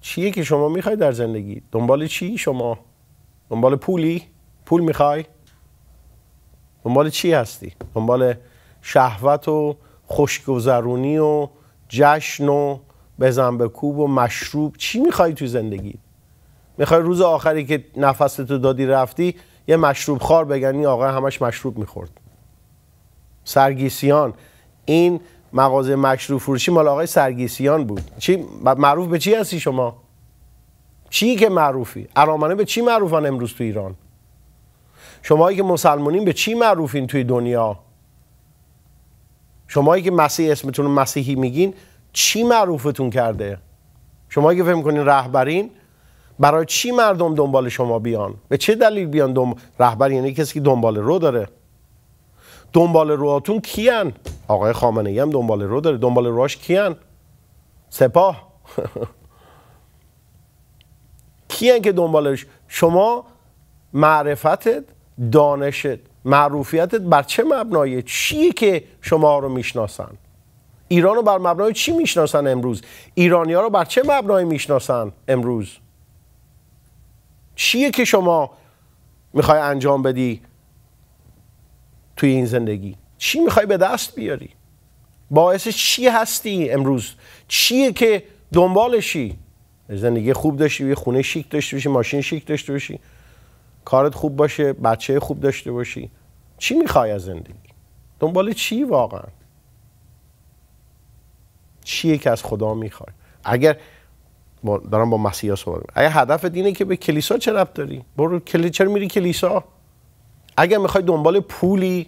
چیه که شما می‌خوای در زندگی؟ دنبال چی شما؟ دنبال پولی؟ پول می‌خوای؟ دنبال چی هستی؟ دنبال شهوت و خوشگذرونی و جشن و بزن به کوب و مشروب؟ چی می‌خوای تو زندگی؟ می‌خوای روز آخری که نفستو دادی رفتی یه مشروب خار بگن این آقا همش مشروب می‌خورد. سرگیسیان. این مغازه مشروب فروشی مال آقای سرگیسیان بود. چی؟ معروف به چی هستی شما؟ چی که معروفی؟ ارامنه به چی معروفن امروز تو ایران؟ شمایی که مسلمانین به چی معروفین توی دنیا؟ شمایی که مسیح اسمتون مسیحی میگین چی معروفتون کرده؟ شمایی که فهم کنین رهبرین برای چی مردم دنبال شما بیان؟ به چه دلیل بیان دنبال رهبر؟ یعنی کسی که دنبال رو داره. دنبال رواتون کیان؟ آقای خامنه ای هم دنبال رو داره. دنبال روش کیان؟ سپاه. کیان که دنبالش؟ شما معرفتت دانشت معروفیتت بر چه مبنای؟ چیه که شما رو می‌شناسن؟ ایران رو بر مبنای چی می‌شناسن امروز؟ ایرانی ها رو بر چه مبنای می‌شناسن امروز؟ چیه که شما می‌خوای انجام بدی؟ توی این زندگی. چی می‌خوای به دست بیاری؟ باعث چی هستی امروز؟ چیه که دنبالشی؟ زندگی خوب داشتی خونه شیک داشته باشی ماشین شیک داشته باشی. کارت خوب باشه بچه خوب داشته باشی. چی می‌خوای از زندگی؟ دنبال چی واقعا؟ چیه که از خدا می‌خوای؟ اگر دارم با مسیحا صحبت اگر هدف دینه که به کلیسا چه ربط داری؟ برو کلی چرا میری کلیسا؟ اگر می‌خوای دنبال پولی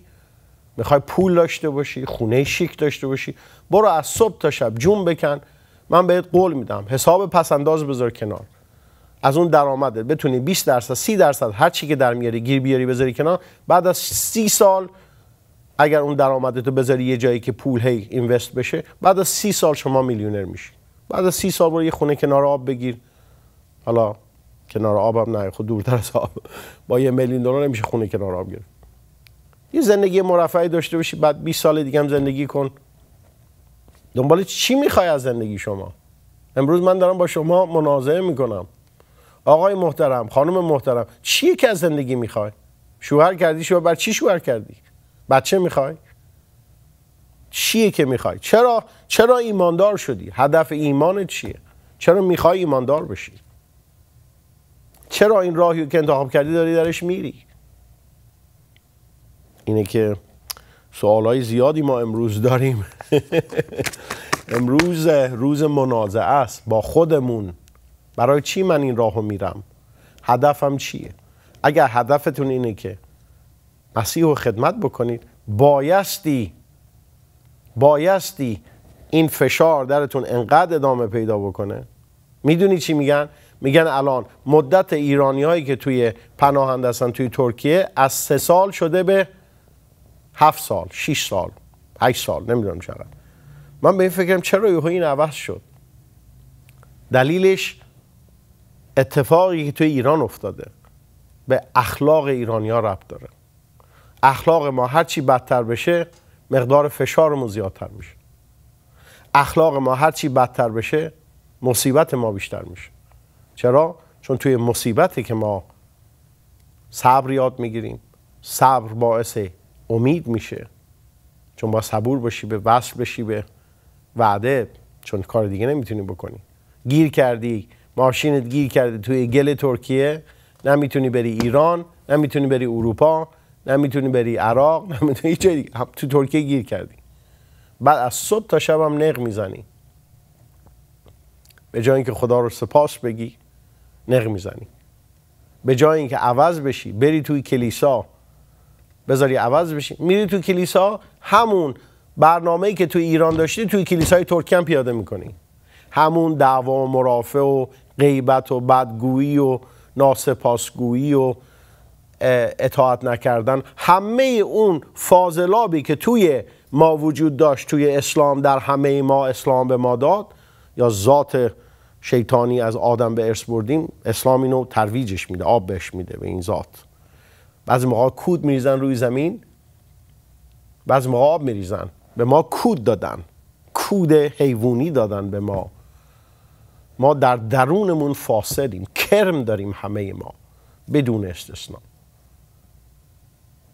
می‌خوای پول داشته باشی خونه شیک داشته باشی برو از صبح تا شب جون بکن. من بهت قول میدم حساب پس انداز بذار کنار. از اون درآمدت بتونی 20 درصد 30 درصد هر چی که در میاری گیر بیاری بذاری کنار. بعد از 30 سال اگر اون درآمدت رو بذاری یه جایی که پول هی اینوست بشه بعد از 30 سال شما میلیونر میشی. بعد از 30 سال برو یه خونه کنار آب بگیر. حالا کنار آبم نه خود دورتر از آب. با یه میلیون دلار نمیشه خونه کنار آب گرفت. یه زندگی مرفعی داشته باشی بعد 20 سال دیگه هم زندگی کن. دنبال چی می‌خوای از زندگی شما؟ امروز من دارم با شما مناظره می‌کنم. آقای محترم خانم محترم چیه که از زندگی می‌خوای؟ شوهر کردی شوهر بر چی شوهر کردی؟ بچه می‌خوای؟ چیه که می‌خوای؟ چرا چرا ایماندار شدی؟ هدف ایمانت چیه؟ چرا می‌خوای ایماندار بشی؟ چرا این راهی که انتخاب کردی داری درش میری؟ اینه که های زیادی ما امروز داریم. امروز روز منازعه است با خودمون. برای چی من این راهو میرم؟ هدفم چیه؟ اگر هدفتون اینه که مسیح رو خدمت بکنید بایستی بایستی این فشار درتون انقدر ادامه پیدا بکنه. می‌دونی چی میگن؟ میگن الان مدت ایرانی هایی که توی پناهنده هستن توی ترکیه از سه سال شده به هفت سال شیش سال هشت سال نمی‌دونم چقدر. من به این فکرم چرا یهو این عوض شد؟ دلیلش اتفاقی که توی ایران افتاده. به اخلاق ایرانی ها ربط داره. اخلاق ما هرچی بدتر بشه مقدار فشارمون زیادتر میشه. اخلاق ما هرچی بدتر بشه مصیبت ما بیشتر میشه. چرا؟ چون توی مصیبتی که ما صبر یاد می‌گیریم. صبر باعث امید میشه. چون با صبور باشی به وصل بشی به وعده چون کار دیگه نمی‌تونی بکنی. گیر کردی ماشینت گیر کرده توی گل ترکیه نمی‌تونی بری ایران نمی‌تونی بری اروپا نمی‌تونی بری عراق نمی‌تونی هیچ دیگه. تو ترکیه گیر کردی. بعد از صبح تا شب هم نق می‌زنی. به جای اینکه خدا رو سپاس بگی. نق می‌زنی. به جای اینکه عوض بشی بری توی کلیسا. بذاری عوض بشی. میری توی کلیسا همون برنامه‌ای که توی ایران داشتی توی کلیسای ترکیه پیاده می‌کنی. همون دعوا و مرافع و غیبت و بدگویی و ناسپاسگویی و اطاعت نکردن. همه اون فاضلابی که توی ما وجود داشت توی اسلام در همه ما اسلام به ما داد یا ذات شیطانی از آدم به ارث بردیم اسلام اینو ترویجش میده آب بهش میده به این ذات. بعضی موقع کود میریزن روی زمین بعضی موقع آب میریزن. به ما کود دادن کود حیوانی دادن به ما. ما در درونمون فاسدیم کرم داریم همه ما بدون استثنا.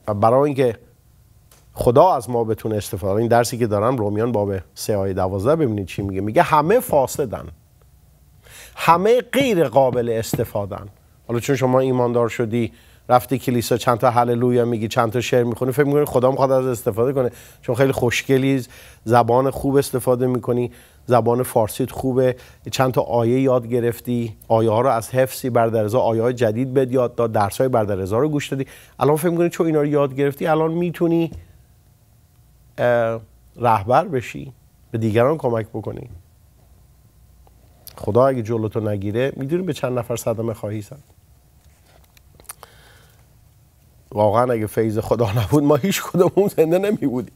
و برای اینکه خدا از ما بتونه استفاده این درسی که دارم رومیان باب سه آیه دوازده ببینید چی میگه. میگه همه فاسدن. همه غیر قابل استفادن حالا چون شما ایماندار شدی رفتی کلیسا چند تا هللویا میگی چند تا شعر می‌خونی فکر می‌کنی خدا می‌خواد از استفاده کنه. چون خیلی خوشگلی زبان خوب استفاده می‌کنی زبان فارسیت خوبه. چند تا آیه یاد گرفتی. آیه ها رو از حفظی بردرزا آیه های جدید بد یاد داد درس های بردرزا رو گوش دادی. الان فکر می‌کنی چون اینا رو یاد گرفتی الان می‌تونی رهبر بشی به دیگران کمک بکنی. خدا اگه جلوتو نگیره می‌دونی به چند نفر صدمه خواهی زد؟ واقعا اگه فیض خدا نبود ما هیچ کدومون زنده نمی بودیم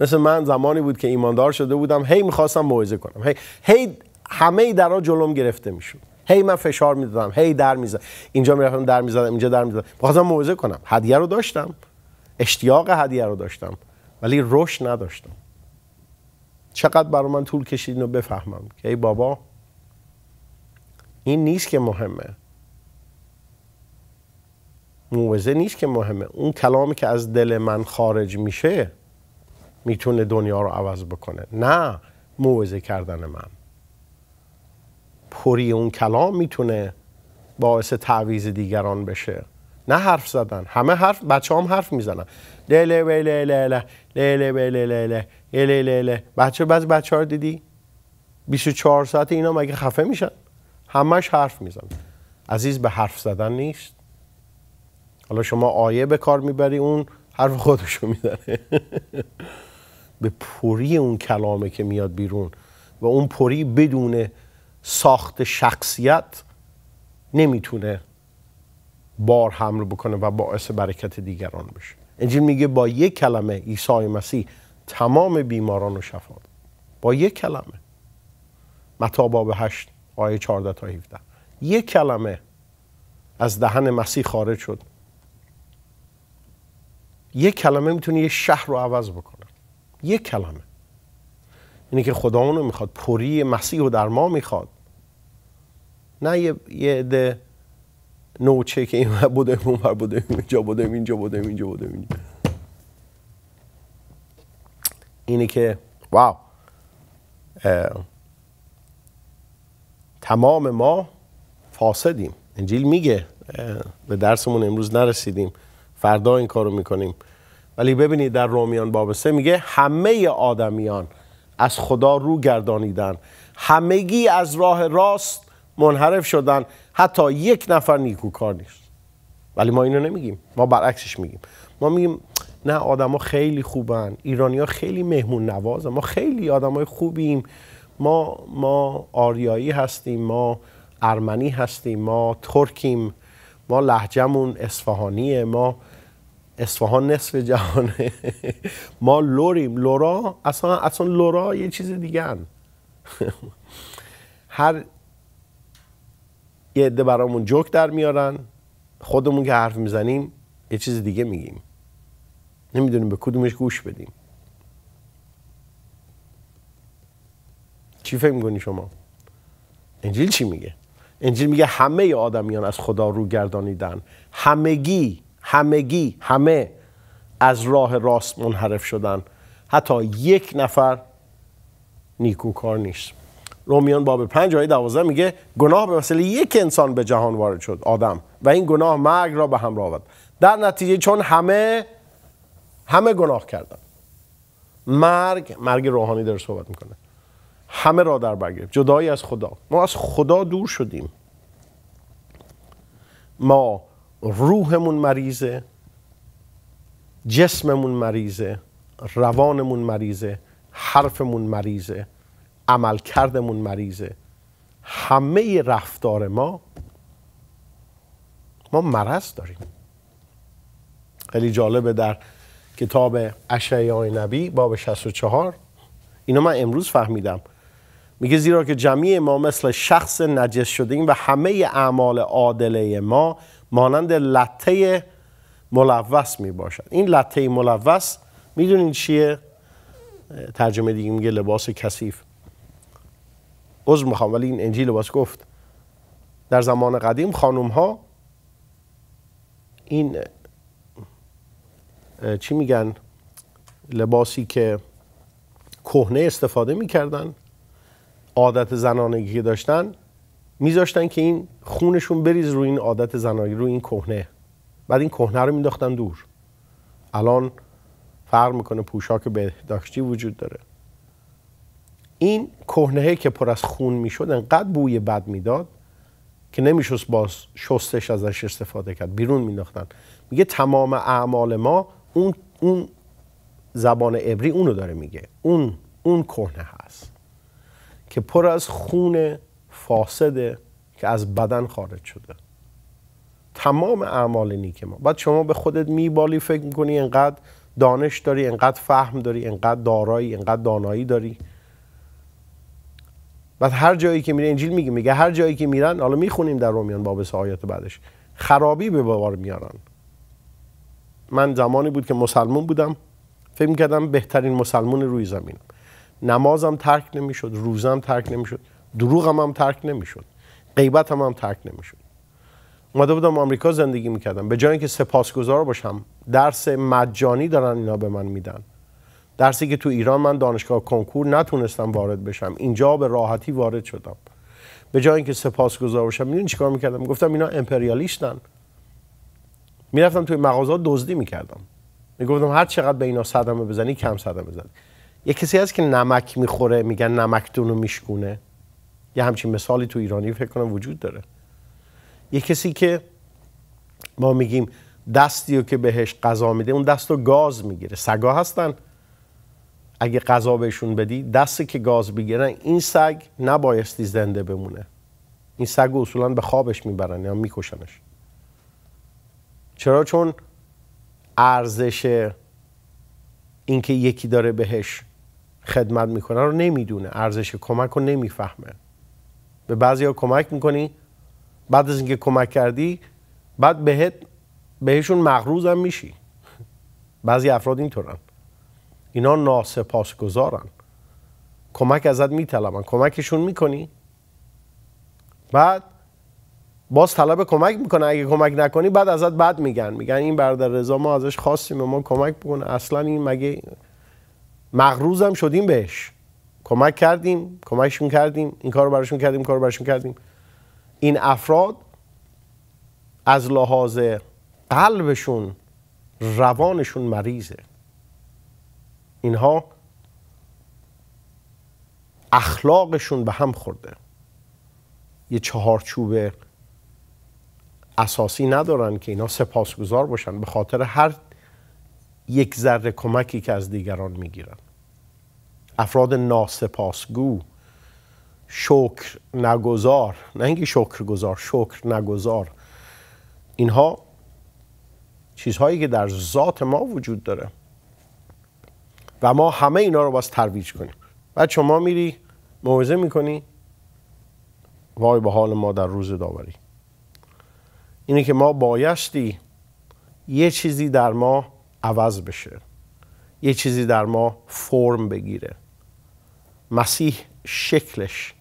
مثل من زمانی بود که ایماندار شده بودم هی می‌خواستم موعظه کنم. هی, هی همه درا جلوم گرفته می‌شد. هی من فشار می‌دادم هی در می‌زدم اینجا می‌رفتم در می‌زدم اینجا در می‌زدم. می‌خواستم موعظه کنم. هدیه رو داشتم. اشتیاق هدیه رو داشتم. ولی رشد نداشتم. چقدر برای من طول کشید اینو بفهمم که ای بابا این نیست که مهمه موعظه نیست که مهمه اون کلامی که از دل من خارج میشه می‌تونه دنیا رو عوض بکنه نه موعظه کردن من پری اون کلام می‌تونه باعث تعویز دیگران بشه نه حرف زدن همه حرف بچه هم حرف می‌زنن لیله ویله لیله لیله ویله لیله لیله لیله بچه بعض بچه ها دیدی؟ 24 ساعت اینا مگه خفه میشن؟ همش حرف می‌زنن. عزیز به حرف زدن نیست. حالا شما آیه به کار می‌بری اون حرف خودشو می‌زنه. به پری اون کلامه که میاد بیرون. و اون پری بدون ساخت شخصیت نمی‌تونه بار حمل بکنه و باعث برکت دیگران بشه. انجیل میگه با یک کلمه عیسی مسیح تمام بیماران رو شفا. با یک کلمه. متا باب 8 آیه 14 تا 17 یک کلمه از دهن مسیح خارج شد. یک کلمه می‌تونه یه شهر رو عوض بکنه. یک کلمه. اینه که خدا اونو می‌خواد پری مسیح رو در ما می‌خواد. نه یه عده نوچه که این بوده اون بر بوده اینجا بوده اینجا بوده اینجا بوده اینجا. اینه که واو. تمام ما فاسدیم. انجیل میگه به درسمون امروز نرسیدیم. فردا این کارو می‌کنیم. ولی ببینید در رومیان باب سه میگه همه آدمیان از خدا رو گردانیدن. همگی از راه راست منحرف شدن. حتی یک نفر نیکوکار نیست. ولی ما اینو نمیگیم. ما برعکسش میگیم. ما میگیم نه آدما خیلی خوبن. ایرانیا خیلی مهمون نوازن ما خیلی آدمای خوبیم. ما ما آریایی هستیم ما ارمنی هستیم ما ترکیم. ما لهجهمون اصفهانیه ما اصفهان نصف جهانه. ما لوریم. لورا اصلا اصلا لورا یه چیز دیگه هر یه عده برامون جوک در میارن. خودمون که حرف می‌زنیم یه چیز دیگه میگیم. نمی‌دونیم به کدومش گوش بدیم. چی فکر می‌کنی شما؟ انجیل چی میگه؟ انجیل میگه همه آدمیان از خدا رو گردانیدن همگی همگی همه از راه راست منحرف شدن. حتی یک نفر نیکوکار نیست. رومیان باب پنج آیه دوازده میگه گناه به وسیله یک انسان به جهان وارد شد آدم. و این گناه مرگ را به همراه آورد در نتیجه چون همه همه گناه کردن. مرگ مرگ روحانی داره صحبت می‌کنه. همه را در بر جدایی از خدا. ما از خدا دور شدیم. ما روحمون مریضه جسممون مریضه روانمون مریضه حرفمون مریضه عملکردمون مریضه. همه رفتار ما ما مرض داریم. خیلی جالبه در کتاب اشعیای نبی باب 64 اینو من امروز فهمیدم. میگه زیرا که جمعی ما مثل شخص نجس شده ایم و همه اعمال عادله ما مانند لطه ملوث می باشد این لطه ملوث می‌دونین چیه؟ ترجمه دیگه میگه لباس کثیف. عذر می‌خوام ولی این انجیل لباس گفت. در زمان قدیم خانوم ها این چی میگن؟ لباسی که کهنه استفاده می‌کردن عادت زنانگی که داشتن میذاشتن که این خونشون بریز روی این عادت زنانگی روی این کهنه. بعد این کهنه رو مینداختن دور. الان فرق می‌کنه پوشاک بهداشتی وجود داره. این کهنه که پر از خون می‌شد انقدر بوی بد می‌داد که نمیشست باز شستش ازش استفاده کرد. بیرون مینداختن. میگه تمام اعمال ما اون اون زبان عبری اونو داره میگه. اون اون کهنه هست که پر از خون فاسده که از بدن خارج شده. تمام اعمال نیک ما. بعد شما به خودت میبالی فکر می‌کنی انقدر دانش داری انقدر فهم داری انقدر دارایی انقدر دانایی داری. بعد هر جایی که میره انجیل میگه میگه هر جایی که میرن حالا می‌خونیم در رومیان باب آیات بعدش خرابی به بار میارن. من زمانی بود که مسلمون بودم فکر می‌کردم بهترین مسلمون روی زمینم. نمازم ترک نمی‌شد روزم ترک نمی‌شد دروغم هم ترک نمی‌شد غیبت هم, هم ترک نمی‌شد. اومده بودم آمریکا زندگی می‌کردم. به جای اینکه سپاسگزار باشم درس مجانی دارن اینا به من میدن. درسی که تو ایران من دانشگاه کنکور نتونستم وارد بشم. اینجا به راحتی وارد شدم. به جای اینکه سپاسگزار باشم می‌دونی چیکار می‌کردم؟ گفتم اینا امپریالیستن. می‌رفتم توی مغازه دزدی می‌کردم. می‌گفتم هر چقدر به اینا صدمه بزنی کم صدمه بزنی یه کسی هست که نمک می‌خوره میگن نمک دونو میشکونه. یه همچین مثالی تو ایرانی فکر کنم وجود داره. یه کسی که ما میگیم دستی رو که بهش غذا میده اون دست رو گاز می‌گیره. سگا هستن. اگه غذا بهشون بدی دستی که گاز بگیرن این سگ نبایستی زنده بمونه. این سگ اصولا به خوابش می‌برن یا میکشنش. چرا؟ چون ارزش اینکه یکی داره بهش خدمت می‌کنه رو نمی‌دونه. ارزش کمک رو نمی‌فهمه. به بعضی ها کمک می‌کنی بعد از اینکه کمک کردی بعد بهت بهشون مغروز هم میشی. بعضی افراد اینطورن. اینا ناسپاسگزارن. کمک ازت میطلبن. کمکشون می‌کنی. بعد باز طلب کمک می‌کنه. اگه کمک نکنی بعد ازت بد میگن. میگن این برادر رضا ما ازش خواستیم ما کمک بکنه. اصلا این مگه مغروزم شدیم بهش. کمک کردیم کمکشون کردیم این کار رو براشون کردیم این کار رو براشون کردیم. این افراد از لحاظ قلبشون روانشون مریضه. اینها اخلاقشون به هم خورده. یه چهارچوب اساسی ندارن که اینا سپاسگزار باشن به خاطر هر یک ذره کمکی که از دیگران می‌گیرن. افراد ناسپاسگو شکر نگذار نه اینکه شکر گذار شکر نگذار اینها چیزهایی که در ذات ما وجود داره. و ما همه اینا رو باز ترویج کنیم. بعد شما میری موعظه می‌کنی وای به حال ما در روز داوری. اینه که ما بایستی یه چیزی در ما عوض بشه. یه چیزی در ما فرم بگیره. مسیح شکلش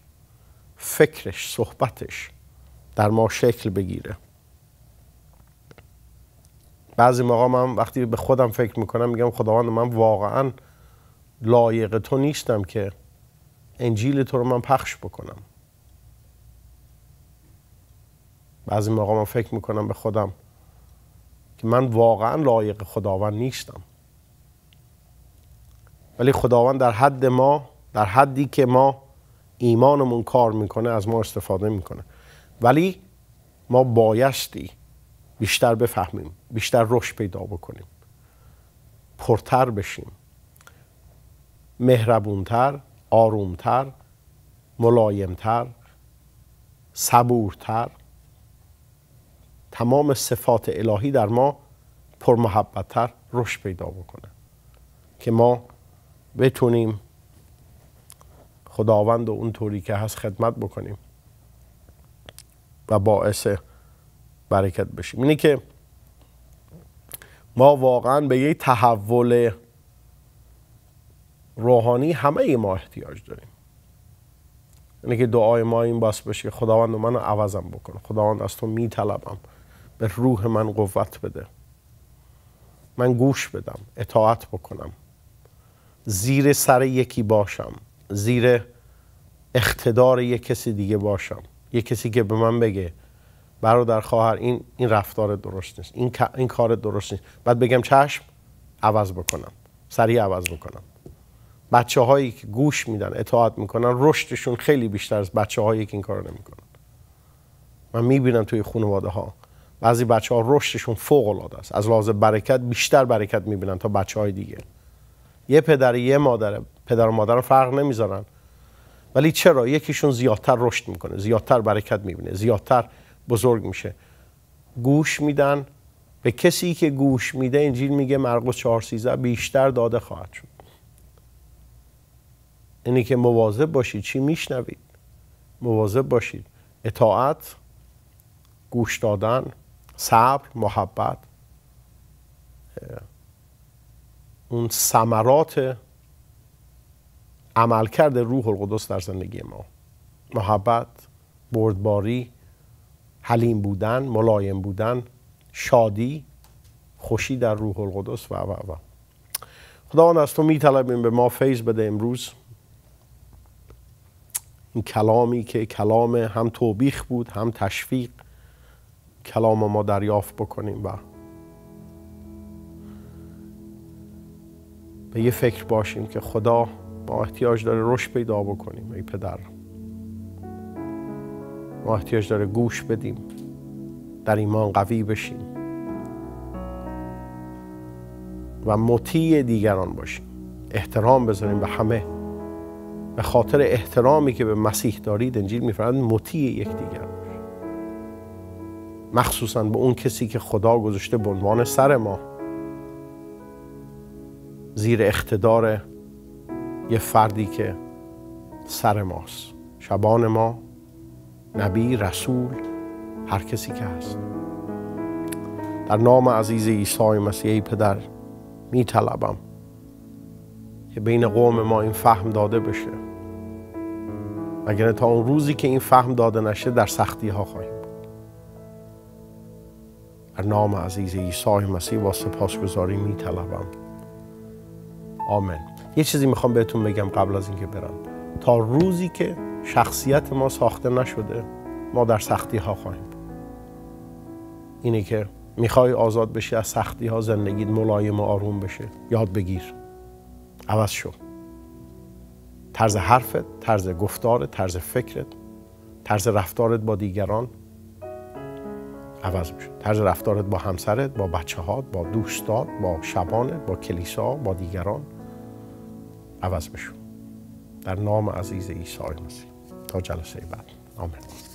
فکرش صحبتش در ما شکل بگیره. بعضی موقع من وقتی به خودم فکر می‌کنم میگم خداوند من واقعا لایق تو نیستم که انجیل تو رو من پخش بکنم. بعضی موقع من فکر می‌کنم به خودم که من واقعا لایق خداوند نیستم. ولی خداوند در حد ما در حدی که ما ایمانمون کار می‌کنه از ما استفاده می‌کنه. ولی ما بایستی بیشتر بفهمیم بیشتر رشد پیدا بکنیم. پرتر بشیم. مهربونتر آرومتر ملایمتر صبورتر. تمام صفات الهی در ما پرمحبتتر رشد پیدا بکنه. که ما بتونیم خداوند و اونطوری که هست خدمت بکنیم و باعث برکت بشیم. اینه که ما واقعا به یه تحول روحانی همه ما احتیاج داریم. اینه که دعای ما این باس بشه خداوند منو عوضم بکنه. خداوند از تو میطلبم. به روح من قوت بده. من گوش بدم اطاعت بکنم. زیر سر یکی باشم. زیر اقتدار یک کسی دیگه باشم. یک کسی که به من بگه برادر خواهر این این رفتار درست نیست. این این کار درست نیست. بعد بگم چشم عوض بکنم. سریع عوض بکنم. بچه هایی که گوش میدن اطاعت می‌کنن رشدشون خیلی بیشتر از بچه هایی که این کار نمی‌کنن. من می‌بینم توی خانواده ها بعضی بچه ها رشدشون فوق العاده است. از لحاظ برکت بیشتر برکت می‌بینن تا بچه های دیگه. یه پدر یه مادر پدر و مادر فرق نمی‌ذارن. ولی چرا؟ یکیشون زیادتر رشد می‌کنه زیادتر برکت می‌بینه زیادتر بزرگ میشه. گوش میدن. به کسی که گوش میده انجیل میگه مرقس 4 بیشتر داده خواهد شد. اینی که مواظب باشید. چی میشنوید؟ مواظب باشید. اطاعت گوش دادن صبر محبت. اون ثمرات عملکرد روح القدس در زندگی ما. محبت بردباری حلیم بودن ملایم بودن شادی خوشی در روح القدس و و و. خداوند از تو میطلبیم به ما فیض بده امروز. این کلامی که کلام هم توبیخ بود هم تشویق کلام ما دریافت بکنیم و به یه فکر باشیم که خدا ما احتیاج داره رشد پیدا بکنیم ای پدر. ما احتیاج داره گوش بدیم در ایمان قوی بشیم و مطیع دیگران باشیم. احترام بذاریم به همه. به خاطر احترامی که به مسیح دارید انجیل میفرماید مطیع یکدیگر مخصوصا به اون کسی که خدا گذاشته به عنوان سر ما. زیر اقتدار یه فردی که سر ماست. شبان ما نبی رسول هر کسی که هست. در نام عزیز عیسی مسیح پدر می طلبم که بین قوم ما این فهم داده بشه. اگر تا اون روزی که این فهم داده نشه در سختی ها خواهیم. در نام عزیز عیسی مسیح با سپاسگزاری می طلبم آمین یه چیزی می‌خوام بهتون بگم قبل از اینکه برم تا روزی که شخصیت ما ساخته نشده ما در سختی ها خواهیم اینه که می‌خوای آزاد بشی از سختی ها زندگیت ملایم و آروم بشه یاد بگیر عوض شو طرز حرفت طرز گفتار طرز فکرت طرز رفتارت با دیگران عوض میشه طرز رفتارت با همسرت با بچه هات با دوستات با شبانت با کلیسا با دیگران عوض میشه در نام عزیز عیسی مسیح. تا جلسه بعد. آمین.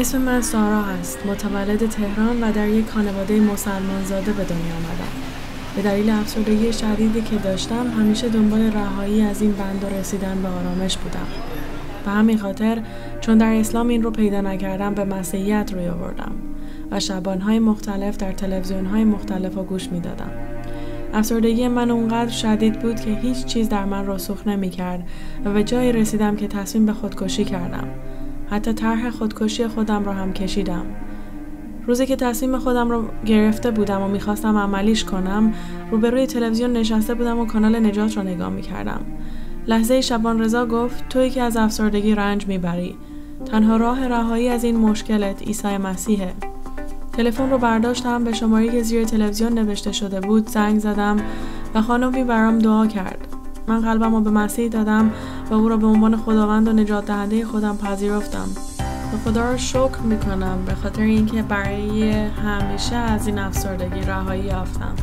اسم من سارا هست متولد تهران و در یک خانواده مسلمان زاده به دنیا آمدم. به دلیل افسردگی شدیدی که داشتم همیشه دنبال رهایی از این بند و رسیدن به آرامش بودم. به همین خاطر چون در اسلام این رو پیدا نکردم به مسیحیت روی آوردم و شبانهای مختلف در تلویزیونهای مختلف و گوش می‌دادم. افسردگی من اونقدر شدید بود که هیچ چیز در من رسوخ نمی کرد و به جایی رسیدم که تصمیم به خودکشی کردم. حتی طرح خودکشی خودم را هم کشیدم. روزی که تصمیم خودم رو گرفته بودم و می‌خواستم عملیش کنم روبروی تلویزیون نشسته بودم و کانال نجات را نگاه می‌کردم. لحظه شبان رضا گفت توی که از افسردگی رنج می‌بری. تنها راه رهایی از این مشکلت عیسی مسیحه. تلفن رو برداشتم به شماره که زیر تلویزیون نوشته شده بود زنگ زدم و خانمی برام دعا کرد. من قلبم رو به مسیح دادم و او را به عنوان خداوند و نجات دهنده خودم پذیرفتم. به خدا را شکر می‌کنم به خاطر اینکه برای همیشه از این افسردگی رهایی یافتم.